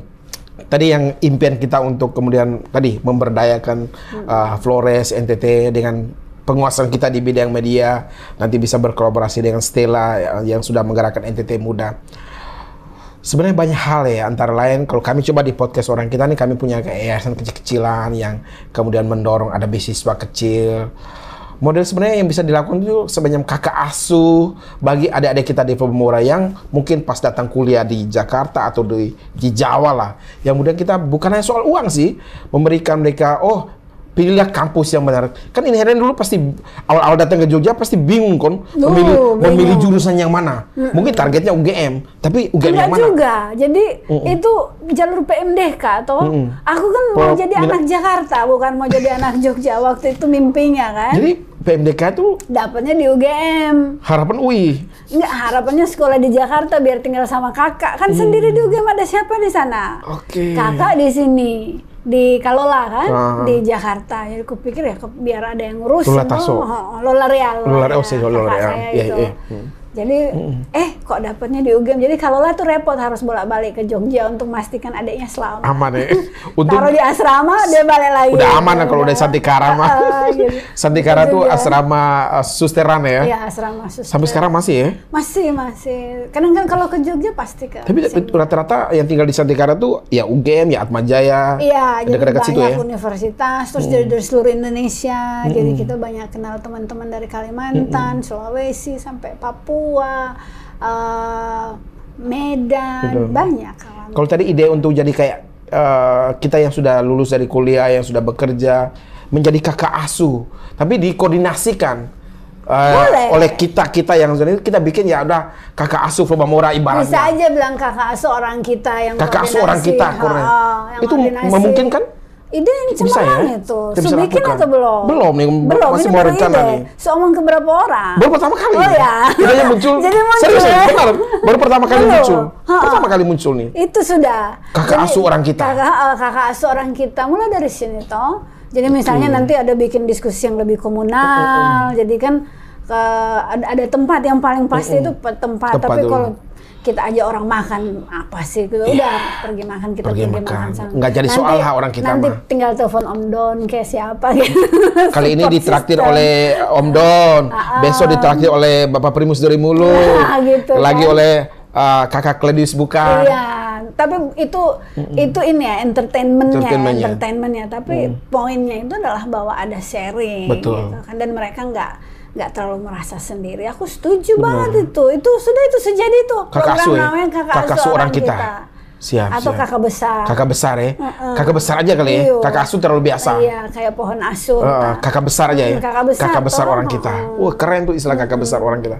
tadi yang impian kita untuk kemudian tadi memberdayakan uh, Flores NTT dengan penguasaan kita di bidang media nanti bisa berkolaborasi dengan Stella yang, yang sudah menggerakkan NTT Muda. Sebenarnya banyak hal ya, antara lain kalau kami coba di podcast orang kita nih kami punya kayak yayasan kecil-kecilan yang kemudian mendorong ada beasiswa kecil. Model sebenarnya yang bisa dilakukan itu sebanyak kakak asuh bagi adik-adik kita di Pemura yang mungkin pas datang kuliah di Jakarta atau di, di Jawa lah. Yang kemudian kita bukan hanya soal uang sih, memberikan mereka oh pilihlah kampus yang benar. Kan ini Helen dulu pasti awal-awal datang ke Jogja pasti bingung kan Duh, memilih bingung. memilih jurusan yang mana. Mungkin targetnya UGM, tapi UGM Enggak yang mana? juga. Jadi itu jalur PMDK toh. Aku kan mau Kalau jadi anak Jakarta, bukan mau jadi anak Jogja. Waktu itu mimpinya kan. Jadi PMDK itu Dapatnya di UGM. harapan UI. Enggak, harapannya sekolah di Jakarta biar tinggal sama kakak. Kan sendiri di UGM ada siapa di sana? Oke. Kakak di sini. Di Kalola kan Ah. di Jakarta jadi aku pikir ya ke- biar ada yang ngurusin Lola Tasso. oh, oh, Lola Real Lola Real, oh, sih, Lola Real. saya Iya, itu. iya. Hmm. jadi eh kok dapatnya di UGM jadi Kalola tuh repot harus bolak-balik ke Jogja untuk memastikan adiknya selamat Aman ya. Untung taruh di asrama dia balik lagi udah aman lah kalau udah Santikara mah. Ah, gitu. Santikara tuh dia. asrama uh, susteran ya. Iya asrama suster. Sampai sekarang masih ya. masih masih kadang kan kalau ke Jogja pasti ke Tapi rata-rata yang tinggal di Santikara tuh ya UGM, ya Atmajaya. Iya, jadi banyak situ ya. Hmm. universitas, terus dari, dari seluruh Indonesia. Jadi kita banyak kenal teman-teman dari Kalimantan, Hmm. Sulawesi sampai Papua, eh, Medan, Betul. banyak. Kalau tadi ide untuk jadi kayak eh, kita yang sudah lulus dari kuliah, yang sudah bekerja, menjadi kakak asuh, tapi dikoordinasikan Boleh. oleh kita kita yang kita bikin ya udah kakak asuh Mora ibaratnya. Bisa aja bilang kakak asuh orang kita yang Kakak asuh orang kita, Ha, yang Itu memungkinkan? Ide yang cemerlang ya? itu. Kita Sudah bikin lakukan. atau belum? Belum nih, belum. masih ini mau rencana ide. nih. So, omong ke berapa orang? Baru pertama kali. Oh ya. Idenya muncul. Jadi muncul Serius, ya? benar. Baru pertama kali Belum. muncul. Ha-ha. Pertama kali muncul nih. Itu sudah. Kakak asuh orang kita. Kakak, eh, kakak asuh orang kita. Mulai dari sini toh. Jadi misalnya nanti ada bikin diskusi yang lebih komunal. Jadi kan ke, ada, ada tempat yang paling pasti itu pe- tempat. Tempat Tapi kalau kita aja orang makan apa sih? Gitu. Udah pergi makan kita pergi pergi, makan. makan. Nggak jadi soal lah orang kita Nanti mah. tinggal telepon Om Don kayak siapa gitu. Kali ini ditraktir system. oleh Om Don, Ah, besok ditraktir oleh Bapak Primus dari Mulu, Ah, gitu lagi kan. oleh uh, Kakak Kledius bukan. Iya, tapi itu itu ini ya entertainmentnya, Entertainmentnya. entertainmentnya. Tapi poinnya itu adalah bahwa ada sharing, Betul. gitu kan. Dan mereka nggak nggak terlalu merasa sendiri. Aku setuju banget itu. Itu sudah itu sejadi itu. Kakak Program asuh ya? namanya kakak, Kakak asuh orang kita. Siap, Atau siap. kakak besar. Kakak besar ya. Heeh. Kakak besar aja kali ya. Iya. Kakak asuh terlalu biasa. Iya, kayak pohon asuh. Uh, Nah, kakak besar aja ya. Hmm, kakak besar, orang kita. Wah keren tuh istilah kakak besar orang kita.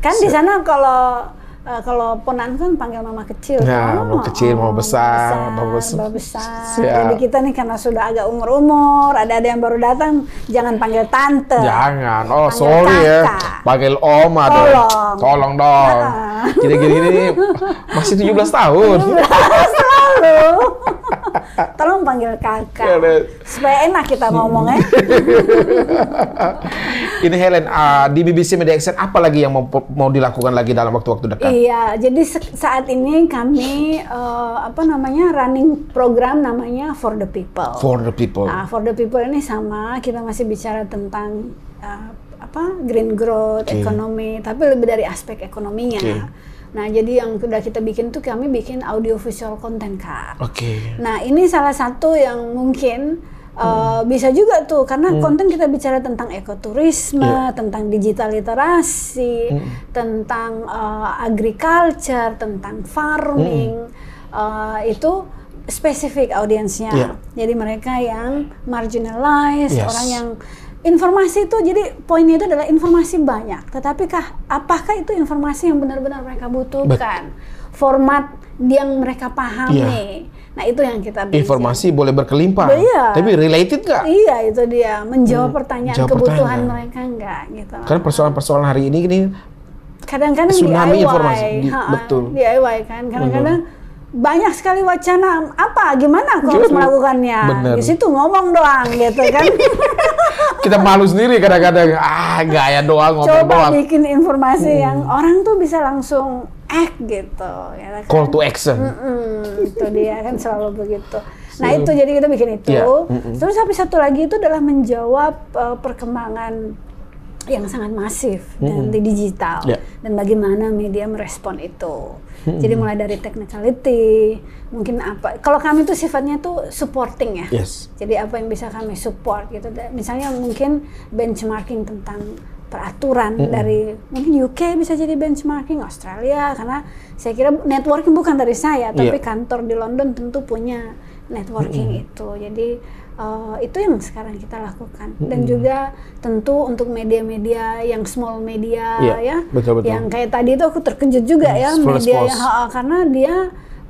Kan di sana kalau eh, kalau ponan kan panggil mama kecil. Ya, kan? mama kecil, mama besar, mama mama besar, besar. mama besar. Siap. Jadi kita nih karena sudah agak umur-umur, ada ada yang baru datang, jangan panggil tante. Jangan. Oh, Panggil sorry ya. Panggil Om atau Tolong. Tolong dong. Ah. Gini-gini masih 17 tahun. Selalu. Tolong panggil kakak. Ya, deh. Supaya enak kita ngomongnya. Ini Helen ah, di BBC Media Action apa lagi yang mau mau dilakukan lagi dalam waktu-waktu dekat? Iya, jadi saat ini kami eh, apa namanya running program namanya For the People. For the people. Nah, for the people ini sama, kita masih bicara tentang uh, apa green growth, Oke. ekonomi, tapi lebih dari aspek ekonominya. Oke. Nah, jadi yang sudah kita bikin tuh kami bikin audio visual content kak. Oke. Nah, ini salah satu yang mungkin uh, bisa juga tuh karena konten kita bicara tentang ekoturisme, Iya. tentang digital literasi, tentang uh, agriculture, tentang farming, uh, itu spesifik audiensnya. Iya. Jadi mereka yang marginalized, Yes. orang yang informasi itu jadi poinnya itu adalah informasi banyak, tetapi kah apakah itu informasi yang benar-benar mereka butuhkan? Format yang mereka pahami. Nah, itu yang kita. Iya. Informasi boleh berkelimpah. Iya. Tapi related nggak? Iya, itu dia menjawab pertanyaan Hmm, jawab kebutuhan pertanyaan. mereka enggak gitu. Karena persoalan-persoalan hari ini ini Kadang-kadang Tsunami DIY, informasi, di- ha-ha, betul. DIY kan. Kadang-kadang banyak sekali wacana apa gimana aku harus melakukannya. Bener. Di situ ngomong doang gitu kan. kita malu sendiri kadang-kadang. Ah, gaya doang ngomong Coba doang. bikin informasi yang orang tuh bisa langsung act gitu ya kan. Call to action. Mm-mm, itu dia kan selalu begitu. Nah itu jadi kita bikin itu. Iya, Terus tapi satu lagi itu adalah menjawab uh, perkembangan yang sangat masif dan di digital Iya. dan bagaimana media merespon itu. Jadi mulai dari technicality, mungkin apa? Kalau kami tuh sifatnya tuh supporting ya. Yes. Jadi apa yang bisa kami support gitu. Misalnya mungkin benchmarking tentang peraturan dari mungkin UK bisa jadi benchmarking Australia karena saya kira networking bukan dari saya tapi Iya. kantor di London tentu punya networking itu. Jadi eh, itu yang sekarang kita lakukan dan juga tentu untuk media-media yang small media Iya, ya betul, betul. yang kayak tadi itu aku terkejut juga ya Flores media yang karena dia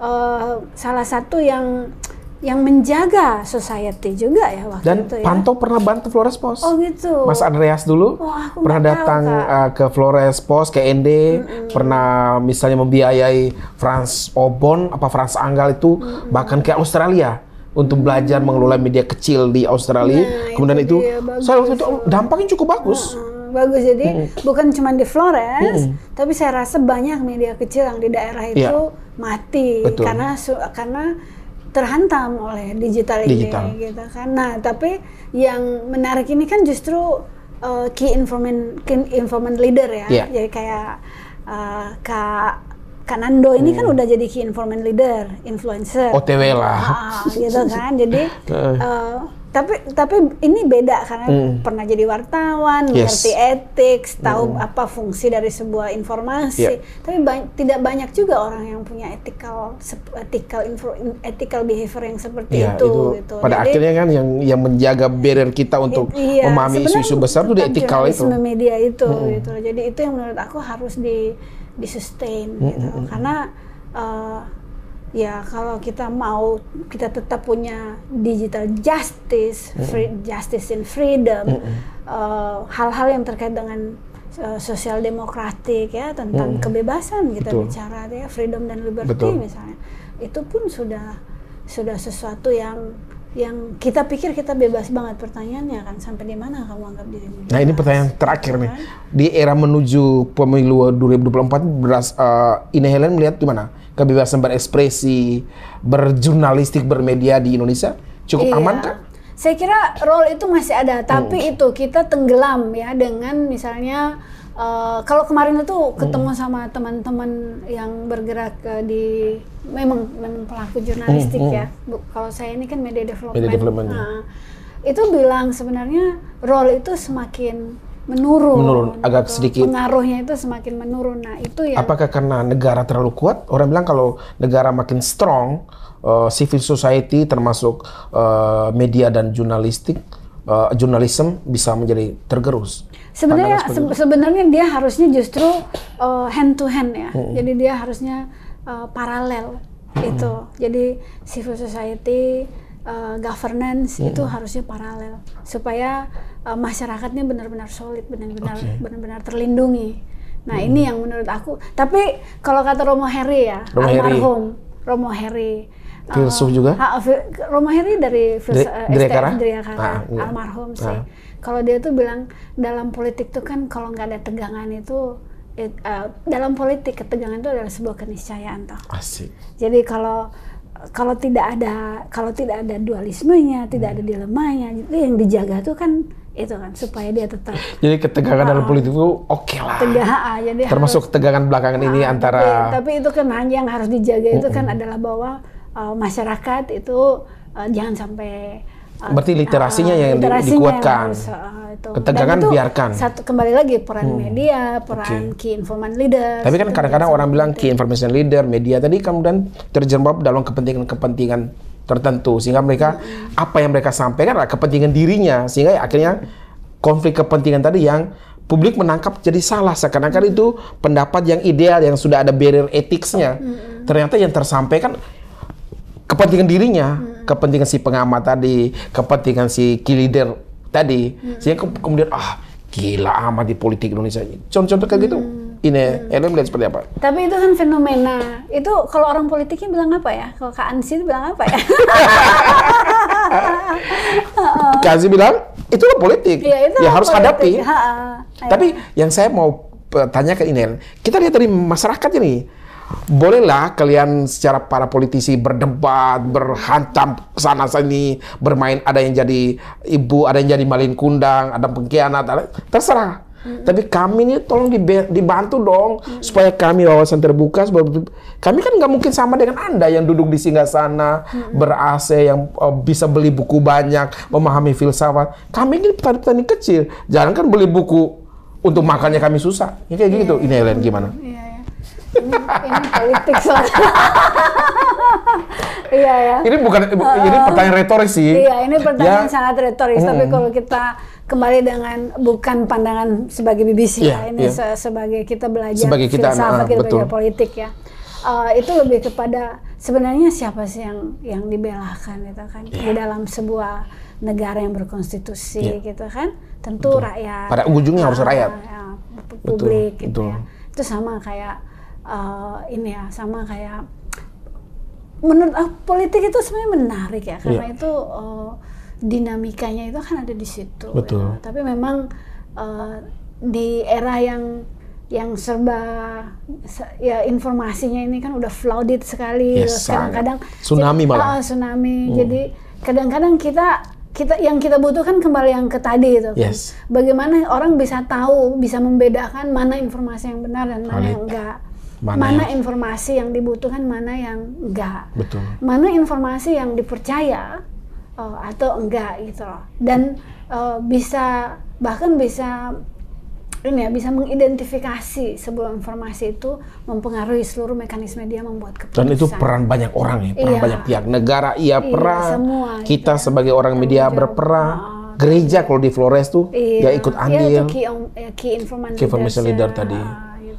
eh, salah satu yang yang menjaga society juga ya waktu Dan itu ya. Panto pernah bantu Flores Post. Oh gitu. Mas Andreas dulu Oh, aku pernah tahu, datang uh, ke Flores Post ke ND, pernah misalnya membiayai Frans Obon apa Frans Anggal itu bahkan ke Australia untuk belajar mengelola media kecil di Australia. Nah, Kemudian itu itu, bagus. saya waktu itu dampaknya cukup bagus. Hmm, bagus jadi bukan cuma di Flores, tapi saya rasa banyak media kecil yang di daerah itu Iya. mati Betul. karena karena terhantam oleh digital ini Digital. gitu kan. Nah, tapi yang menarik ini kan justru uh, key informant key informant leader ya. Iya. Jadi kayak uh, Kak Kanando ini kan udah jadi key informant leader, influencer. OTW lah. Ah, gitu kan. Jadi Heeh. tapi tapi ini beda karena pernah jadi wartawan, Hmm. Yes. Hmm. ngerti etik, tahu apa fungsi dari sebuah informasi. Yeah. Tapi ba- tidak banyak juga orang yang punya ethical ethical info, ethical behavior yang seperti Iya, itu, itu gitu. pada Jadi, akhirnya kan yang yang menjaga barrier kita untuk Iya, memahami isu-isu besar itu etikal itu. media itu gitu. Jadi itu yang menurut aku harus di di sustain gitu. Karena eh, ya kalau kita mau kita tetap punya digital justice, free, justice and freedom, eh, hal-hal yang terkait dengan eh, sosial demokratik ya tentang kebebasan kita Betul. bicara ya freedom dan liberty Betul. misalnya itu pun sudah sudah sesuatu yang yang kita pikir kita bebas banget pertanyaannya kan sampai di mana kamu anggap dirimu Nah ini bebas? pertanyaan terakhir nih. Di era menuju pemilu 2024, beras, eh, Ine Helen melihat gimana? Kebebasan berekspresi, berjurnalistik, bermedia di Indonesia cukup Iya. aman kah? Saya kira role itu masih ada, tapi Hmm. itu kita tenggelam ya dengan misalnya eh, kalau kemarin itu ketemu Hmm. sama teman-teman yang bergerak eh, di memang memang pelaku jurnalistik Hmm, hmm. ya. Bu- kalau saya ini kan media development. Media development, ya. Nah, itu bilang sebenarnya role itu semakin menurun. Menurun, agak gitu. sedikit. Pengaruhnya itu semakin menurun. Nah, itu ya Apakah karena negara terlalu kuat? Orang bilang kalau negara makin strong, eh, civil society termasuk eh, media dan jurnalistik, eh, journalism bisa menjadi tergerus. Sebenarnya se- sebenarnya dia harusnya justru uh, hand to hand ya. Jadi dia harusnya uh, paralel itu. Jadi civil society, uh, governance itu harusnya paralel supaya uh, masyarakatnya benar-benar solid, benar-benar Oke. benar-benar terlindungi. Nah ini yang menurut aku. Tapi kalau kata Romo Heri ya, Romo Heri. almarhum Romo Heri. uh, Filsuf juga? ha, fil- Romo Heri dari filsuf Dari- uh, dari Akara, Ah, iya. almarhum sih. Ah. Kalau dia tuh bilang dalam politik tuh kan kalau nggak ada tegangan itu it- uh, dalam politik ketegangan itu adalah sebuah keniscayaan toh. Asik. Jadi kalau kalau tidak ada kalau tidak ada dualismenya, tidak ada dilemanya, itu yang dijaga tuh kan itu kan supaya dia tetap Jadi ketegangan dalam politik itu oke lah. tegak. ah, Jadi Termasuk ketegangan belakangan ini antara tapi, tapi itu kan hanya yang harus dijaga itu kan adalah bahwa uh, masyarakat itu uh, jangan sampai uh, Berarti literasinya yang di- literasinya dikuatkan. harus, uh, itu. Ketegangan itu biarkan. Hmm. Satu kembali lagi peran media, peran key informant leader. Tapi kan kadang-kadang orang bilang key information leader, media tadi kemudian terjerembab dalam kepentingan-kepentingan tertentu sehingga mereka apa yang mereka sampaikan adalah kepentingan dirinya sehingga ya akhirnya konflik kepentingan tadi yang publik menangkap jadi salah seakan-akan itu pendapat yang ideal yang sudah ada barrier etiknya ternyata yang tersampaikan kepentingan dirinya kepentingan si pengamat tadi kepentingan si key leader tadi. Sehingga ke- kemudian ah gila amat di politik Indonesia. Ini contoh-contoh kayak gitu. Ini Ellen melihat seperti apa? Tapi itu kan fenomena. Itu kalau orang politiknya bilang apa ya? Kalau Kak Ansi itu bilang apa ya? Kazi bilang itulah politik. Iya, itu ya harus politik. hadapi. Ha, ha. tapi yang saya mau eh, tanyakan ini kita lihat dari masyarakat ini bolehlah kalian secara para politisi berdebat, berhantam sana sini, bermain ada yang jadi ibu, ada yang jadi malin kundang, ada pengkhianat, ada- terserah. Tapi kami ini tolong dibantu dong supaya kami wawasan terbuka. Kami kan nggak mungkin sama dengan anda yang duduk di singgah sana, ber AC yang eh, bisa beli buku banyak, memahami filsafat. Kami ini petani-petani kecil, jangan kan beli buku untuk makannya kami susah. Ya, kayak gitu. Ini Helen gimana? Iya ya. Ini, politik soalnya. Iya ya. Ini bukan ini pertanyaan retoris sih. Iya, ini pertanyaan Ya, sangat retoris. Tapi kalau kita kembali dengan bukan pandangan sebagai BBC Iya, ya, ini iya. se- sebagai kita belajar Sebagai kita, filsafat, ah, kita betul. belajar politik ya. Eh, itu lebih kepada sebenarnya siapa sih yang yang dibelahkan gitu kan di dalam sebuah negara yang berkonstitusi Iya. gitu kan tentu rakyat Pada ujungnya harus rakyat. ya, pu- publik gitu betul. ya itu sama kayak eh, ini ya sama kayak menurut aku politik itu sebenarnya menarik ya karena Iya. itu eh, dinamikanya itu kan ada di situ. Betul. ya. Tapi memang eh, di era yang yang serba se- ya informasinya ini kan udah flooded sekali. Yes, kadang-kadang. Tsunami malah. Hmm. Ah, tsunami. Jadi kadang-kadang kita kita yang kita butuhkan kembali yang ke tadi itu. kan. Yes. Bagaimana orang bisa tahu, bisa membedakan mana informasi yang benar dan mana Valid. yang enggak. Mana Mana, yang- informasi yang dibutuhkan, mana yang enggak. Betul. Mana informasi yang dipercaya uh, atau enggak gitu loh. Dan uh, bisa bahkan bisa ini ya bisa mengidentifikasi sebuah informasi itu mempengaruhi seluruh mekanisme dia membuat keputusan. Dan itu peran banyak orang ya, peran Iya. banyak pihak. Negara iya peran, semua, kita gitu. sebagai orang media jawab. berperan. Ah, Gereja kalau di Flores tuh Iya, ya ikut Iya, andil. itu key, ya, key information, Key information leader leaders, tadi.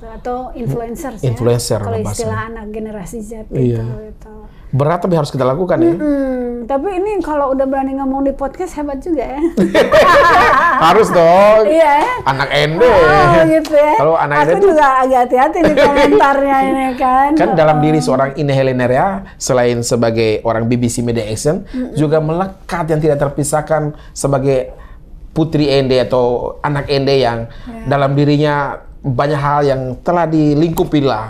Gitu. Atau influencers ya. Influencer Kalau lah istilah anak generasi Z Iya. gitu, gitu. Berat tapi harus kita lakukan ya. Hmm, tapi ini kalau udah berani ngomong di podcast hebat juga ya. harus dong. iya ya. Anak ende. Oh gitu ya. Kalau anak Aku tuh juga agak hati-hati di komentarnya ini kan. kan dalam diri seorang Ine Heleneria selain sebagai orang BBC Media Action juga melekat yang tidak terpisahkan sebagai putri Ende atau anak Ende yang Ya. dalam dirinya banyak hal yang telah dilingkupi lah.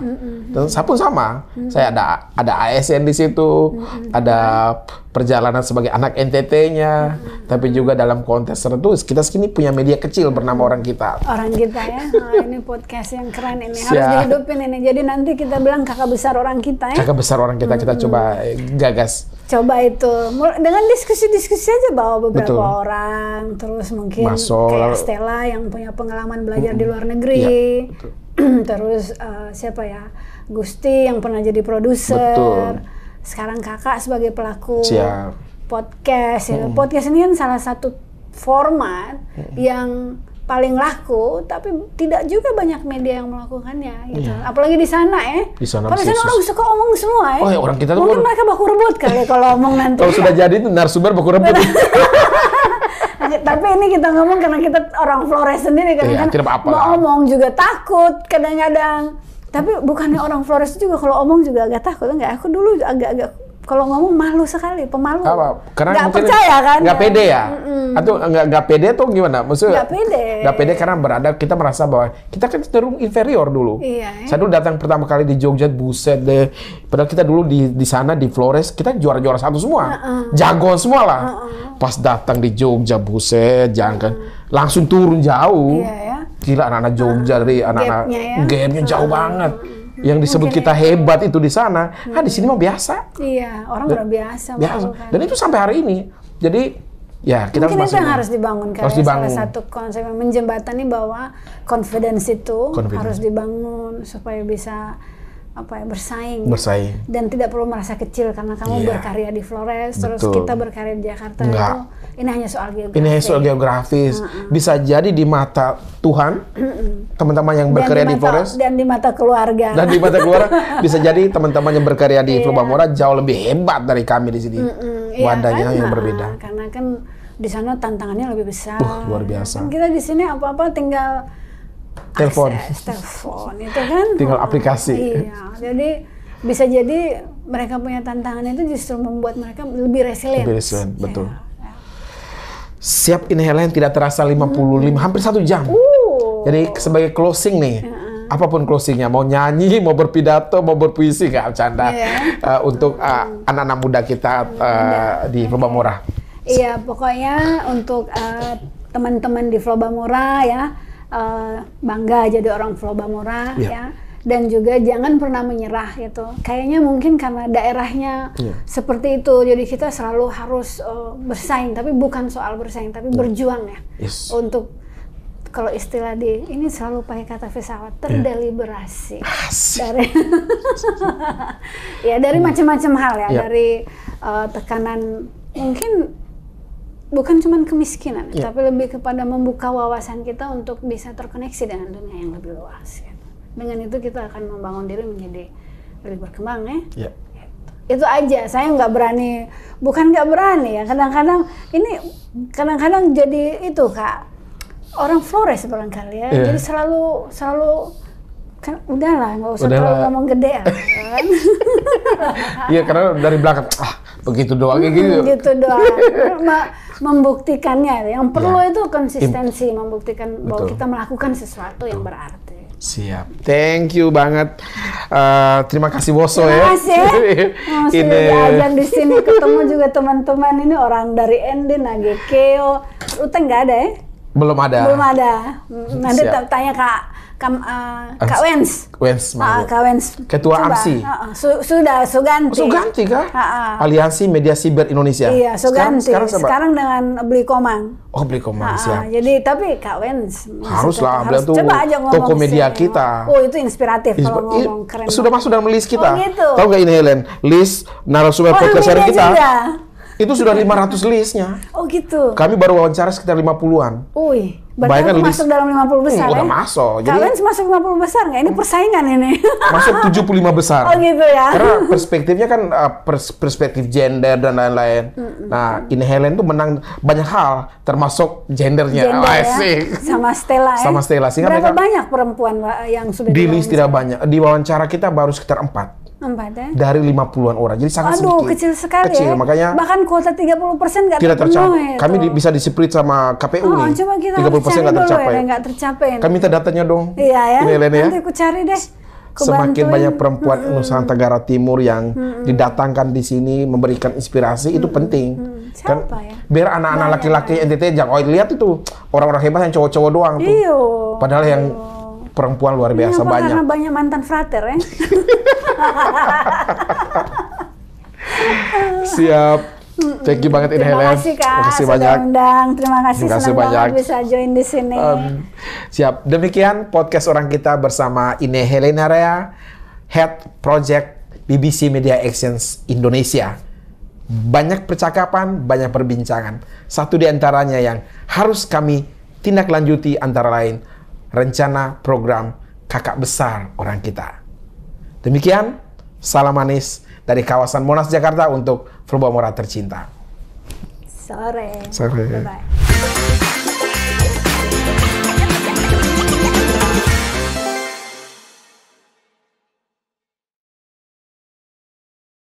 Dan saya pun sama. Saya ada ada ASN di situ, ada perjalanan sebagai anak NTT-nya, tapi juga dalam konteks tertentu kita sini punya media kecil bernama orang kita. orang kita ya. Nah, ini podcast yang keren ini harus Siap. dihidupin ini. Jadi nanti kita bilang kakak besar orang kita ya. Kakak besar orang kita kita coba gagas. Coba itu. Dengan diskusi-diskusi aja bawa beberapa Betul. orang, terus mungkin Masuk, kayak Stella yang punya pengalaman belajar di luar negeri, Iya, terus eh, siapa ya? Gusti yang pernah jadi produser, sekarang kakak sebagai pelaku Siap. podcast. Ya. Podcast ini kan salah satu format yang paling laku, tapi tidak juga banyak media yang melakukannya. Gitu. Apalagi di sana ya. Iya. Di sana Kalau di sana orang suka omong semua ya. Oh ya, orang kita tuh Mungkin baru- mereka baku rebut kali kalau omong nanti. Kalau sudah jadi itu narasumber baku rebut. Tapi ini kita ngomong karena kita orang Flores sendiri kan, Iya, kan mau omong juga takut kadang-kadang. Tapi bukannya orang Flores juga kalau omong juga agak takut enggak? Aku dulu agak-agak kalau ngomong malu sekali, pemalu. Apa? Karena nggak percaya kan? Nggak pede ya? Atau nggak nggak pede tuh gimana? Maksudnya Nggak pede. Nggak pede karena berada kita merasa bahwa kita kan cenderung inferior dulu. Iya, ya. Saya dulu datang pertama kali di Jogja, buset deh. Padahal kita dulu di di sana di Flores kita juara-juara satu semua, jago semua lah. Pas datang di Jogja, buset, jangan kan langsung turun jauh. Iya ya. Gila anak-anak Jogja dari anak-anak Gapnya ya. gapnya jauh banget. Yang disebut Mungkin kita hebat itu di sana, ah di sini mah biasa Iya, orang udah biasa. biasa. kan. Dan itu sampai hari ini. Jadi ya kita Mungkin itu masih yang harus dibangun kan Harus dibangun. salah satu konsep yang menjembatani bahwa confidence itu Confidence. harus dibangun supaya bisa apa ya bersaing bersaing. dan tidak perlu merasa kecil karena kamu Iya. berkarya di Flores terus Betul. kita berkarya di Jakarta Enggak. itu ini hanya soal geografi. Ini soal geografis. Bisa jadi di mata Tuhan, teman-teman yang Dan berkarya di, mata- Flores dan di mata keluarga. dan di mata keluarga bisa jadi teman-teman yang berkarya di Pulau Bamora jauh lebih hebat dari kami di sini. Iya Wadahnya kan? yang berbeda. Karena kan di sana tantangannya lebih besar. Uh, luar biasa. Kan kita di sini apa-apa tinggal Telepon. akses, telepon itu kan. Tinggal aplikasi. Iya. Jadi bisa jadi mereka punya tantangan itu justru membuat mereka lebih resilient. Lebih resilient, betul. Ya, ya. Siap inhalan tidak terasa 55 hampir satu jam. Uh, Jadi sebagai closing nih, apa pun closingnya, mau nyanyi, mau berpidato, mau berpuisi, nggak bercanda. Iya. Eh, untuk eh, anak-anak muda kita eh, di Pulau Bamora. Iya, pokoknya untuk eh, teman-teman di Floba Mora ya eh, bangga jadi orang Floba Mora Iya. ya. Dan juga jangan pernah menyerah gitu. Kayaknya mungkin karena daerahnya Iya. seperti itu, jadi kita selalu harus eh, bersaing. Tapi bukan soal bersaing, tapi berjuang ya Yes. untuk kalau istilah di ini selalu pakai kata pesawat terdeliberasi Asik. dari ya dari macam-macam hal ya Ya. dari eh, tekanan mungkin bukan cuma kemiskinan Ya. tapi lebih kepada membuka wawasan kita untuk bisa terkoneksi dengan dunia yang lebih luas gitu. dengan itu kita akan membangun diri menjadi lebih berkembang ya Ya. itu aja saya nggak berani bukan nggak berani ya kadang-kadang ini kadang-kadang jadi itu kak orang Flores barangkali ya Iya. jadi selalu selalu kan udahlah nggak usah Udahlah. terlalu ngomong gede ya kan? Iya karena dari belakang ah begitu doang kayak gitu. gitu doang membuktikannya yang perlu Ya. itu konsistensi membuktikan bahwa Betul. kita melakukan sesuatu yang berarti Siap. Thank you banget. Eh, terima kasih Boso ya. Terima kasih. Ini diajak di sini ketemu juga teman-teman ini orang dari Endin, Agekeo. Utang nggak ada ya? belum ada. Belum ada. Hmm, Nanti Siap. tanya Kak Kam, eh, Kak Wens. Wens mau. Kak Wens. Ketua Coba. AMSI. Ah. Su- sudah, Suganti. So ganti kah? Ah, ah. Aliansi Media Siber Indonesia. Iya, Sekarang, Suganti. sekarang, Sekarang, siapa? dengan beli komang. Oh beli komando Ah, siap. Jadi tapi Kak Wens masih Harus beliau tuh Coba aja ngomong toko media sini. kita. Oh itu inspiratif kalau Ispa- i- ngomong keren. sudah masuk dalam list kita. Oh, gitu. Tahu nggak ini Helen? List narasumber Oh, podcast kita. juga. Itu sudah 500 listnya. Oh gitu. Kami baru wawancara sekitar 50-an. Wih, berarti aku list- masuk dalam 50 besar Hmm, ya? udah masuk. Jadi- Kalian masuk 50 besar nggak? Ini persaingan ini. Masuk 75 besar. oh gitu ya? Karena perspektifnya kan uh, pers- perspektif gender dan lain-lain. Nah, ini Helen tuh menang banyak hal, termasuk gendernya. Gender Oh, ya. Sama Stella ya? Sama Stella. Sehingga Berapa mereka- banyak perempuan yang sudah Di list tidak banyak. Di wawancara kita baru sekitar 4 Empat ya? dari 50-an orang. Jadi sangat Aduh, sedikit. kecil sekali Kecil, ya. makanya Bahkan kuota 30% nggak tidak tercapai. Kami di- bisa disiprit sama KPU Oh, nih. coba kita 30% harus cari nggak tercapai. ya, tercapai. Kami minta datanya dong. Iya ya. Ini Helen ya. Nanti aku cari deh. Aku Semakin banyak perempuan Nusantara Tenggara Timur yang didatangkan di sini memberikan inspirasi itu penting. Kan Siapa ya? biar anak-anak laki-laki NTT jangan oh lihat itu orang-orang hebat yang cowok-cowok doang tuh. Iyo. Padahal yang perempuan luar biasa Kenapa? banyak. Karena banyak mantan frater ya. Siap. Thank you banget ini Terima Helen. kasih Kak. Terima kasih banyak. undang. Terima kasih, Terima kasih banyak. bisa join di sini. Um, siap. Demikian podcast orang kita bersama Ine Helena Rea, Head Project BBC Media Actions Indonesia. Banyak percakapan, banyak perbincangan. Satu di antaranya yang harus kami tindak lanjuti antara lain rencana program kakak besar orang kita. Demikian, salam manis dari kawasan Monas Jakarta untuk Fruba Mora tercinta. Sore. Sore. Bye-bye.